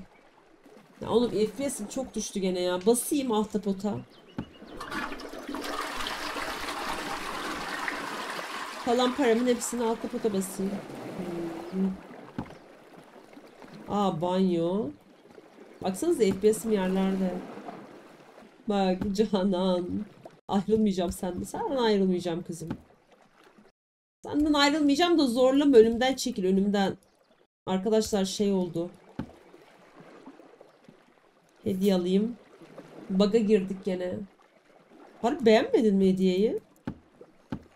S1: Ya oğlum FPS'im çok düştü gene ya. Basayım ahtapota. Kalan paramın hepsini ahtapota basayım. Aa banyo. Baksanıza FPS'im yerlerde. Bak Canan. Ayrılmayacağım senden. Senden ayrılmayacağım kızım. Senden ayrılmayacağım da zorlama önümden çekil önümden. Arkadaşlar şey oldu. Hediye alayım. Baga girdik gene. Harbi beğenmedin mi hediyeyi?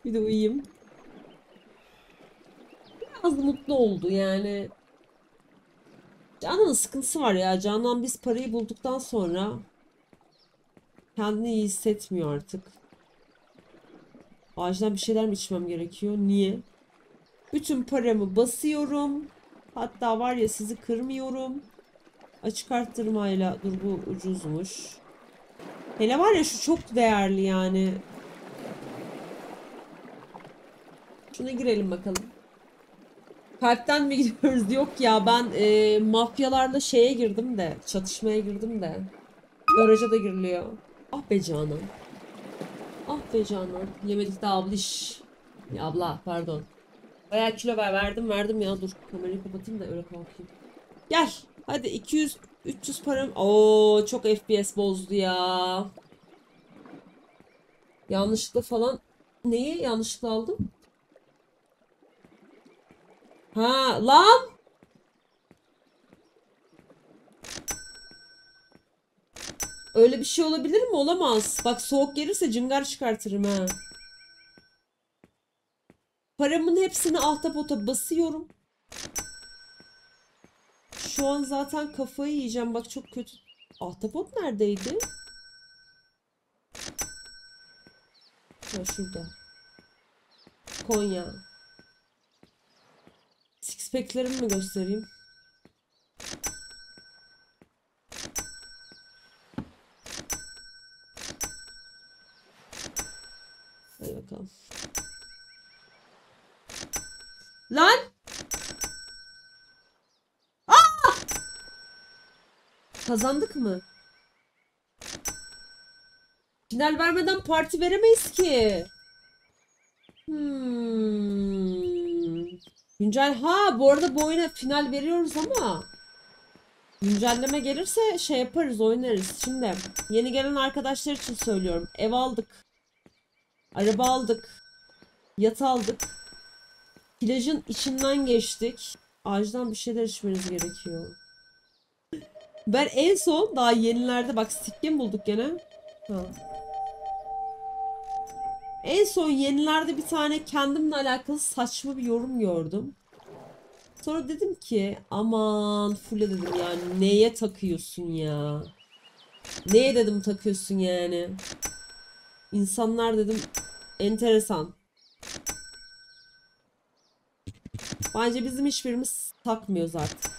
S1: Bir de uyuyayım. Biraz mutlu oldu yani. Canan'ın sıkıntısı var ya. Canan biz parayı bulduktan sonra kendini iyi hissetmiyor artık. Acilen bir şeyler mi içmem gerekiyor? Niye? Bütün paramı basıyorum. Hatta var ya sizi kırmıyorum. Açık arttırmayla dur bu ucuzmuş. Hele var ya şu çok değerli yani. Şuna girelim bakalım. Kalpten mi gidiyoruz? Yok ya ben e, mafyalarla şeye girdim de çatışmaya girdim de. Garaja da giriliyor. Ah be Canan. Ah be Canan. Yemedik de abliş. Ya abla pardon. Bayağı kilo ver, verdim verdim ya dur kamerayı kapatayım da öyle kalkayım. Gel hadi 200 300 param. Oo çok FPS bozdu ya. Yanlışlıkla falan neyi yanlışlıkla aldım? Ha lan Öyle bir şey olabilir mi? Olamaz. Bak soğuk gelirse cıngar çıkartırım ha. Paramın hepsini ahtapota basıyorum. Şu an zaten kafayı yiyeceğim. Bak çok kötü. Ahtapot neredeydi? Ha şurada. Konya. Six pack'lerimi mi göstereyim? Hadi bakalım. Lan! Aa! Kazandık mı? Final vermeden parti veremeyiz ki. Hmm. Güncel ha bu arada bu oyuna final veriyoruz ama güncelleme gelirse şey yaparız oynarız. Şimdi yeni gelen arkadaşlar için söylüyorum. Ev aldık. Araba aldık. Yat aldık. Plajın içinden geçtik. Ağaçtan bir şeyler içmeniz gerekiyor. Ben en son daha yenilerde bak stick bulduk gene. Ha. En son yenilerde bir tane kendimle alakalı saçma bir yorum gördüm. Sonra dedim ki aman fulle dedim yani neye takıyorsun ya? Neye dedim takıyorsun yani? İnsanlar dedim enteresan. Bence bizim hiçbirimiz takmıyoruz artık.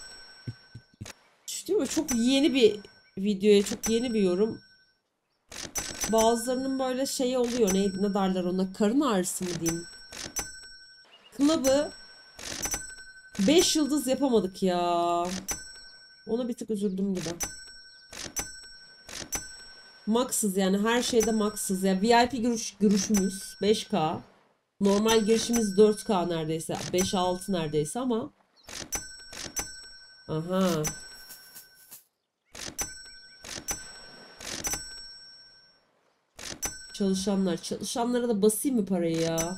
S1: Değil mi? Çok yeni bir videoya, çok yeni bir yorum. Bazılarının böyle şeyi oluyor. Ne, ne derler ona? Karın ağrısı mı diyeyim? Club'ı 5 yıldız yapamadık ya. Ona bir tık üzüldüm gibi. Max'ız yani her şeyde max'ız ya. VIP giriş, girişimiz 5K. Normal girişimiz 4K neredeyse. 5-6 neredeyse ama. Aha. Çalışanlar. Çalışanlara da basayım mı parayı ya?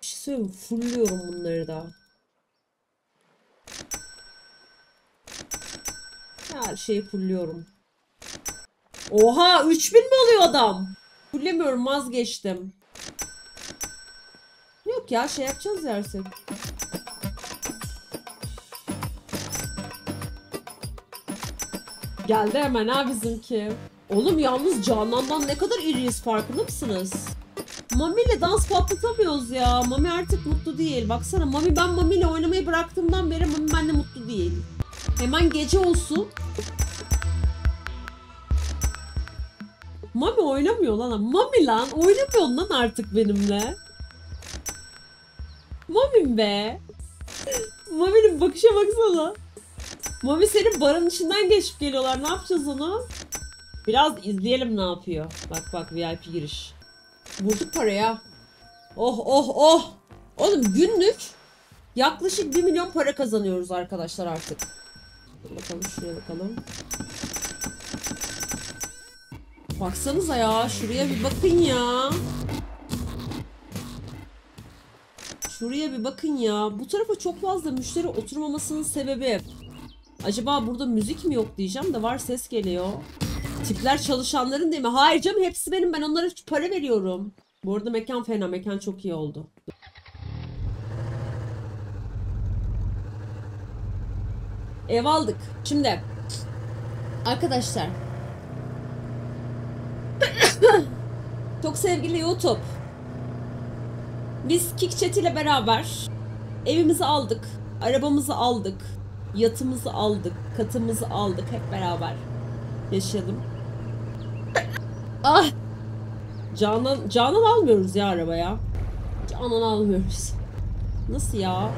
S1: Bir şey söyleyeyim mi? Fullüyorum bunları da. Her şeyi fulluyorum. Oha 3000 mi alıyor adam? Fullemiyorum vazgeçtim. Yok ya şey yapacağız dersek. Geldi hemen ha bizimki. Oğlum yalnız Canan'dan ne kadar iriyiz farkında mısınız? Mami ile dans patlatamıyoruz ya. Mami artık mutlu değil. Baksana Mami ben Mami ile oynamayı bıraktığımdan beri Mami benimle mutlu değil. Hemen gece olsun. Mami oynamıyor lan. Mami lan oynamıyor lan artık benimle. Mami'm be. Mami'nin bakışa baksana. Mami senin barın içinden geçip geliyorlar. Ne yapacağız onu? Biraz izleyelim ne yapıyor. Bak bak VIP giriş. Vurduk paraya. Oh oh oh. Oğlum günlük yaklaşık 1 milyon para kazanıyoruz arkadaşlar artık. Bakalım şuraya bakalım. Baksanıza ya şuraya bir bakın ya. Şuraya bir bakın ya. Bu tarafa çok fazla müşteri oturmamasının sebebi. Acaba burada müzik mi yok diyeceğim de var ses geliyor. Tipler çalışanların değil mi? Hayır canım hepsi benim. Ben onlara para veriyorum. Bu arada mekan fena. Mekan çok iyi oldu. Ev aldık. Şimdi arkadaşlar çok sevgili YouTube biz KickChat ile beraber evimizi aldık, arabamızı aldık, yatımızı aldık, katımızı aldık hep beraber yaşadım. ah! Canan, Canan almıyoruz ya arabaya. Canan almıyoruz. Nasıl ya?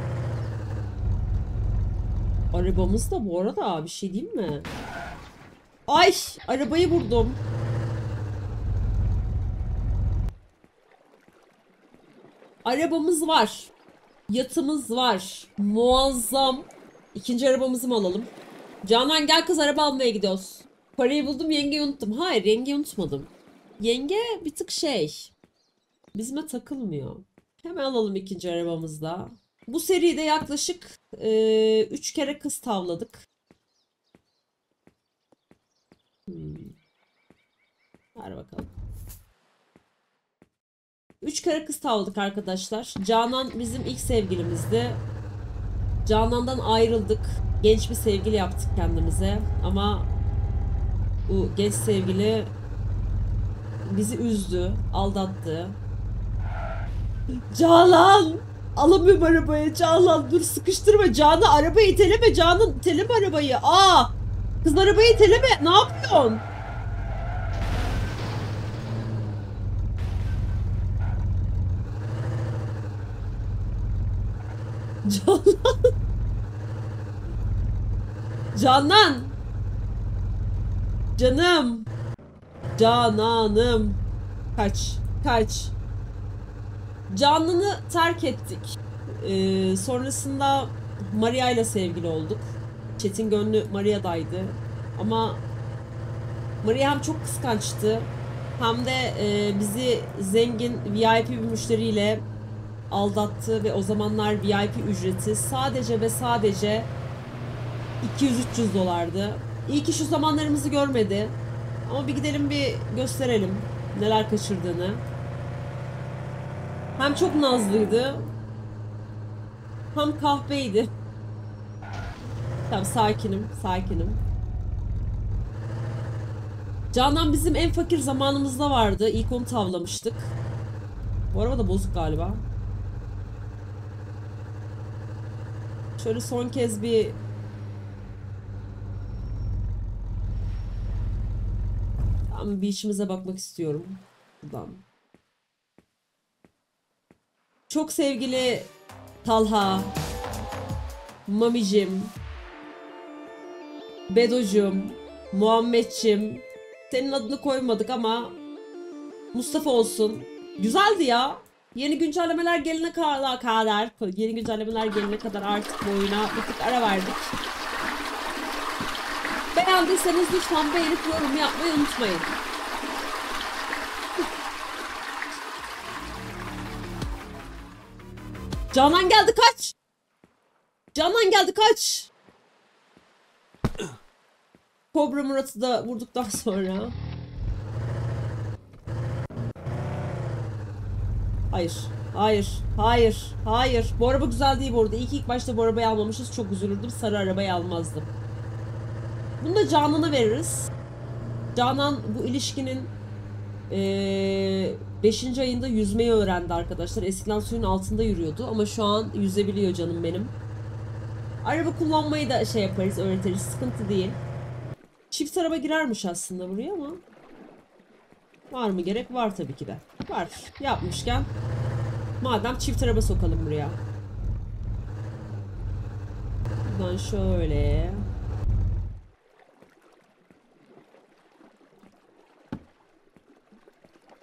S1: Arabamız da bu arada bir şey değil mi? Ay! Arabayı vurdum. Arabamız var. Yatımız var. Muazzam. İkinci arabamızı mı alalım? Canan gel kız araba almaya gidiyoruz. Parayı buldum yengeyi unuttum. Hayır yengeyi unutmadım. Yenge bir tık şey. Bizime takılmıyor. Hemen alalım ikinci arabamızda. Bu seride yaklaşık 3 kere kız tavladık. Hmm. Ver bakalım. Üç kere kız tavladık arkadaşlar. Canan bizim ilk sevgilimizdi. Canan'dan ayrıldık. Genç bir sevgili yaptık kendimize. Ama bu genç sevgili bizi üzdü, aldattı. Canan! Alamıyorum arabayı Canan. Dur sıkıştırma. Canan arabayı iteleme. Canan iteleme arabayı. Aa! Kız arabayı iteleme. Ne yapıyorsun? Canan. Canan. Canım. Cananım. Kaç. Kaç. Canan'ı terk ettik. Ee, sonrasında Maria ile sevgili olduk. Çetin gönlü Maria'daydı. Ama Maria hem çok kıskançtı hem de e, bizi zengin VIP bir müşteriyle aldattı ve o zamanlar VIP ücreti sadece ve sadece 200-300 dolardı. İyi ki şu zamanlarımızı görmedi. Ama bir gidelim bir gösterelim neler kaçırdığını. Hem çok nazlıydı. Hem kahveydi. Tamam sakinim, sakinim. Canan bizim en fakir zamanımızda vardı. İlk onu tavlamıştık. Bu araba da bozuk galiba. Şöyle son kez bir Tam bir içimize bakmak istiyorum. Buradan. Çok sevgili Talha, Mamicim, Bedocum, Muhammedçim. Senin adını koymadık ama Mustafa olsun. Güzeldi ya. Yeni güncellemeler gelene kadar, yeni güncellemeler gelene kadar artık bu oyuna bir tık ara verdik. Beğendiyseniz lütfen beğenip yorum yapmayı unutmayın. Canan geldi kaç. Canan geldi kaç. Kobra Murat'ı da vurduktan sonra. Hayır. Hayır. Hayır. Hayır. Bu araba güzel değil bu arada. İyi ilk başta bu arabayı almamışız. Çok üzülürdüm. Sarı arabayı almazdım. Bunu da Canan'a veririz. Canan bu ilişkinin ee, beşinci ayında yüzmeyi öğrendi arkadaşlar. Eskiden suyun altında yürüyordu ama şu an yüzebiliyor canım benim. Araba kullanmayı da şey yaparız, öğretiriz. Sıkıntı değil. Çift araba girermiş aslında buraya ama var mı gerek? Var tabii ki de. Var. Yapmışken madem çift araba sokalım buraya. Buradan şöyle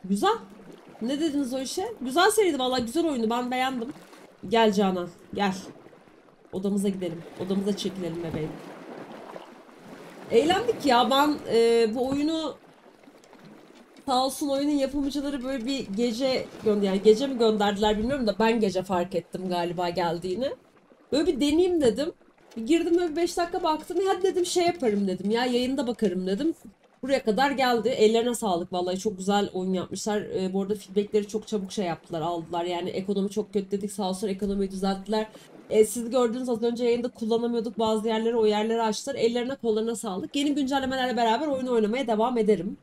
S1: Güzel. Ne dediniz o işe? Güzel seriydi vallahi güzel oyundu ben beğendim. Gel Canan gel. Odamıza gidelim. Odamıza çekilelim bebeğim. Eğlendik ya ben e, bu oyunu sağ olsun oyunun yapımcıları böyle bir gece gönder yani gece mi gönderdiler bilmiyorum da ben gece fark ettim galiba geldiğini. Böyle bir deneyeyim dedim. Bir girdim böyle 5 dakika baktım. Ya dedim şey yaparım dedim ya yayında bakarım dedim. Buraya kadar geldi. Ellerine sağlık vallahi çok güzel oyun yapmışlar. Ee, bu arada feedbackleri çok çabuk şey yaptılar aldılar. Yani ekonomi çok kötü dedik sağ olsun ekonomiyi düzelttiler. Ee, siz gördünüz az önce yayında kullanamıyorduk bazı yerleri o yerleri açtılar. Ellerine kollarına sağlık. Yeni güncellemelerle beraber oyun oynamaya devam ederim.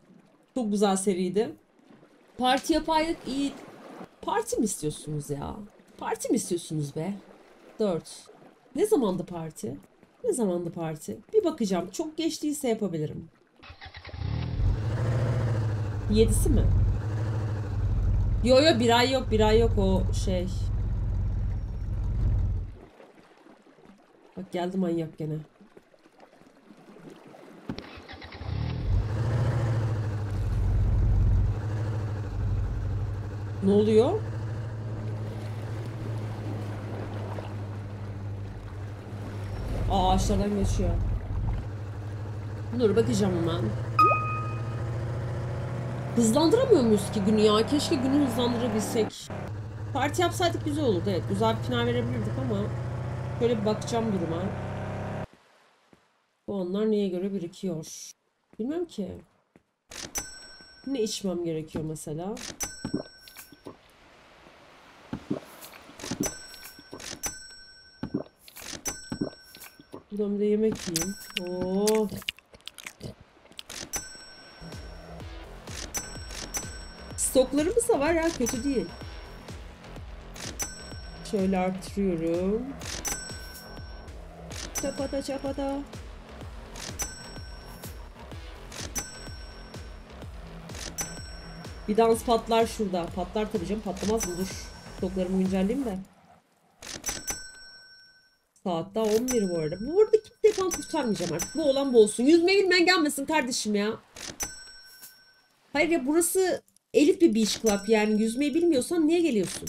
S1: Çok güzel seriydi. Parti yapaydık iyi. Parti mi istiyorsunuz ya? Parti mi istiyorsunuz be? 4. Ne zamandı parti? Ne zamandı parti? Bir bakacağım. Çok geçtiyse yapabilirim. 7'si mi? Yo yo bir ay yok bir ay yok o şey. Bak geldi manyak gene. Ne oluyor? Ağaçlardan geçiyor. Dur bakacağım hemen. Hızlandıramıyor muyuz ki günü ya? Keşke günü hızlandırabilsek. Parti yapsaydık güzel olurdu evet. Güzel bir final verebilirdik ama şöyle bir bakacağım duruma. Bu onlar neye göre birikiyor? Bilmem ki. Ne içmem gerekiyor mesela? Buradan bir yemek yiyeyim. Oo. Stoklarımız da var ya kötü değil. Şöyle arttırıyorum. Çapata çapata. Bir dans patlar şurada. Patlar tabii canım patlamaz? Dur. Stoklarımı güncelleyeyim de. Saat daha 11 bu arada. Bu arada kimseyi falan kurtarmayacağım artık. Bu olan bu olsun. Yüzme bilmeyen gelmesin kardeşim ya. Hayır ya burası elit bir beach club yani yüzmeyi bilmiyorsan niye geliyorsun?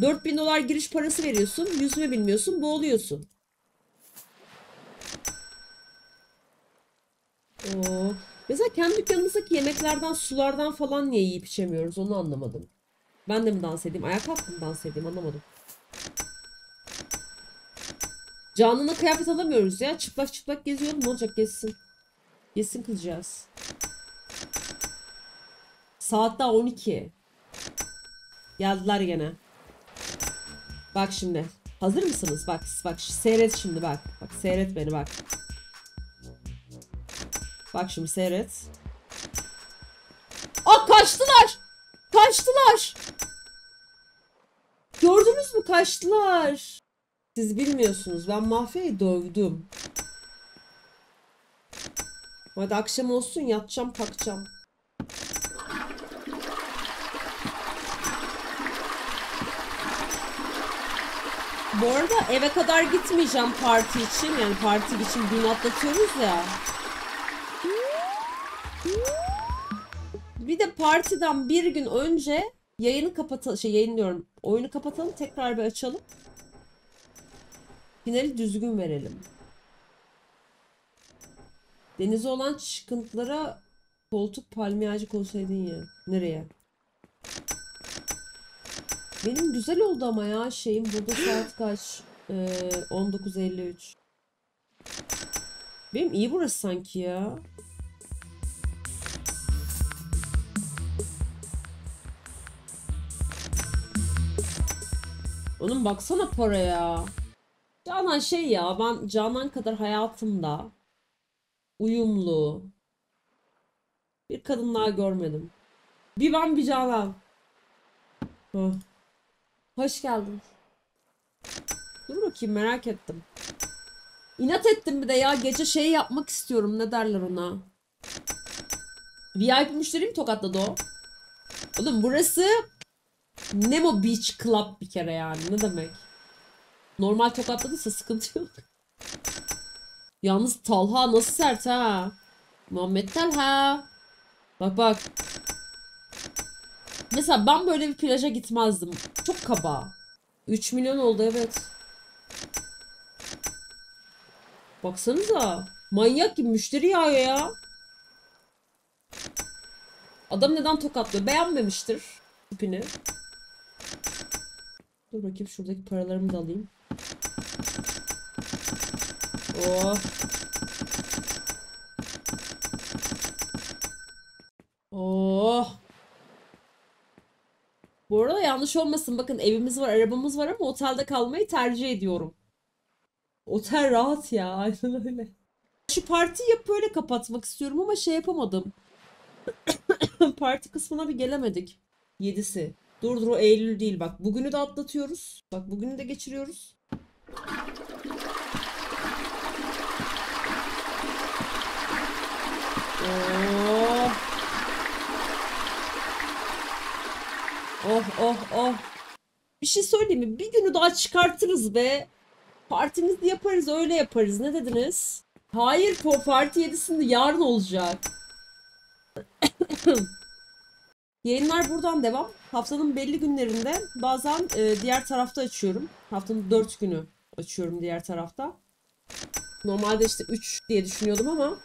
S1: 4000 dolar giriş parası veriyorsun, yüzme bilmiyorsun, boğuluyorsun. Oo. Mesela kendi dükkanımızdaki yemeklerden, sulardan falan niye yiyip içemiyoruz onu anlamadım. Ben de mi dans edeyim? Ayağa kalktım dans edeyim anlamadım. Canına kıyafet alamıyoruz ya. Çıplak çıplak geziyorum. Ne olacak gezsin. Gezsin kızcağız. Saat daha 12. Geldiler gene. Bak şimdi. Hazır mısınız? Bak bak seyret şimdi bak. Bak seyret beni bak. Bak şimdi seyret. Aa kaçtılar. Kaçtılar. Gördünüz mü kaçtılar. Siz bilmiyorsunuz. Ben mafyayı dövdüm. Hadi akşam olsun yatacağım kalkacağım. Bu arada eve kadar gitmeyeceğim parti için. Yani parti için gün atlatıyoruz ya. Bir de partiden bir gün önce yayını kapatalım. Şey yayın diyorum. Oyunu kapatalım. Tekrar bir açalım. Finali düzgün verelim. Denize olan çıkıntılara koltuk palmiye ağacı koysaydın ya. Nereye? Benim güzel oldu ama ya şeyim burada saat kaç? Ee, 19.53. Benim iyi burası sanki ya. Onun baksana paraya. Canan şey ya ben Canan kadar hayatımda uyumlu bir kadın daha görmedim. Bir ben bir Canan. Hı. Hoş geldin. Dur bakayım merak ettim. İnat ettim bir de ya gece şey yapmak istiyorum ne derler ona. VIP müşteri mi tokatladı o? Oğlum burası Nemo Beach Club bir kere yani ne demek? Normal tokatladıysa sıkıntı yok. Yalnız Talha nasıl sert ha? Muhammed Talha. Bak bak. Mesela ben böyle bir plaja gitmezdim. Çok kaba. 3 milyon oldu evet. Baksanıza. Manyak gibi müşteri yağıyor ya. Adam neden tokatlıyor? Beğenmemiştir tipini. Dur bakayım şuradaki paralarımı da alayım. Oh. Bu arada yanlış olmasın. Bakın evimiz var, arabamız var ama otelde kalmayı tercih ediyorum. Otel rahat ya. Aynen öyle. Şu partiyi yapıp öyle kapatmak istiyorum ama şey yapamadım. Parti kısmına bir gelemedik. Yedisi. Dur dur o Eylül değil bak. Bugünü de atlatıyoruz. Bak bugünü de geçiriyoruz. Oh. Oh oh oh. Bir şey söyleyeyim mi? Bir günü daha çıkartırız be. Partimizi yaparız öyle yaparız. Ne dediniz? Hayır po- parti yedisinde yarın olacak. Yayınlar buradan devam. Haftanın belli günlerinde bazen e, diğer tarafta açıyorum. Haftanın 4 günü açıyorum diğer tarafta. Normalde işte 3 diye düşünüyordum ama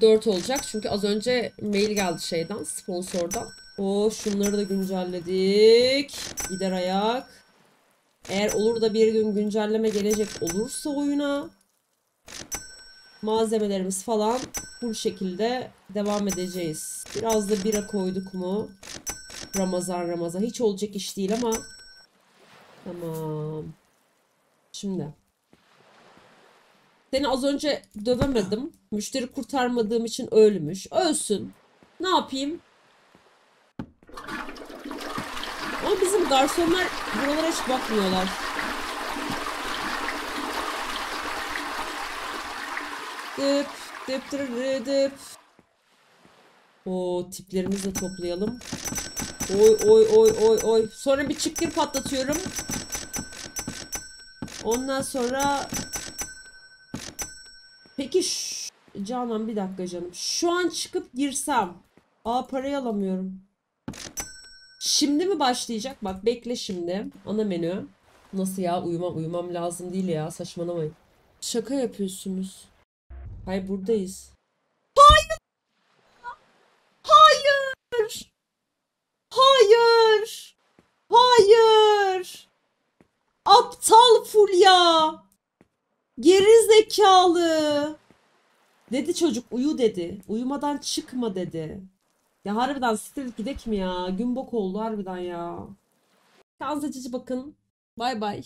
S1: 4 olacak. Çünkü az önce mail geldi şeyden, sponsordan. O şunları da güncelledik. Gider ayak. Eğer olur da bir gün güncelleme gelecek olursa oyuna malzemelerimiz falan bu şekilde devam edeceğiz. Biraz da bira koyduk mu? Ramazan Ramazan. Hiç olacak iş değil ama tamam. Şimdi seni az önce dövemedim. Müşteri kurtarmadığım için ölmüş. Ölsün. Ne yapayım? Ama bizim garsonlar buralara hiç bakmıyorlar. Dıp, dıp, dırırı, dıp. O tiplerimizi de toplayalım. Oy oy oy oy oy. Sonra bir çıkgır patlatıyorum. Ondan sonra Peki Canan bir dakika canım. Şu an çıkıp girsem. Aa parayı alamıyorum. Şimdi mi başlayacak? Bak bekle şimdi. Ana menü. Nasıl ya? Uyumam uyumam lazım değil ya. Saçmalamayın. Şaka yapıyorsunuz. Hayır buradayız. Hayır. Hayır. Hayır. Hayır. Aptal Fulya. Geri zekalı. Dedi çocuk uyu dedi. Uyumadan çıkma dedi. Ya harbiden stil gidek mi ya? Gün bok oldu harbiden ya. Cici bakın. Bay bay.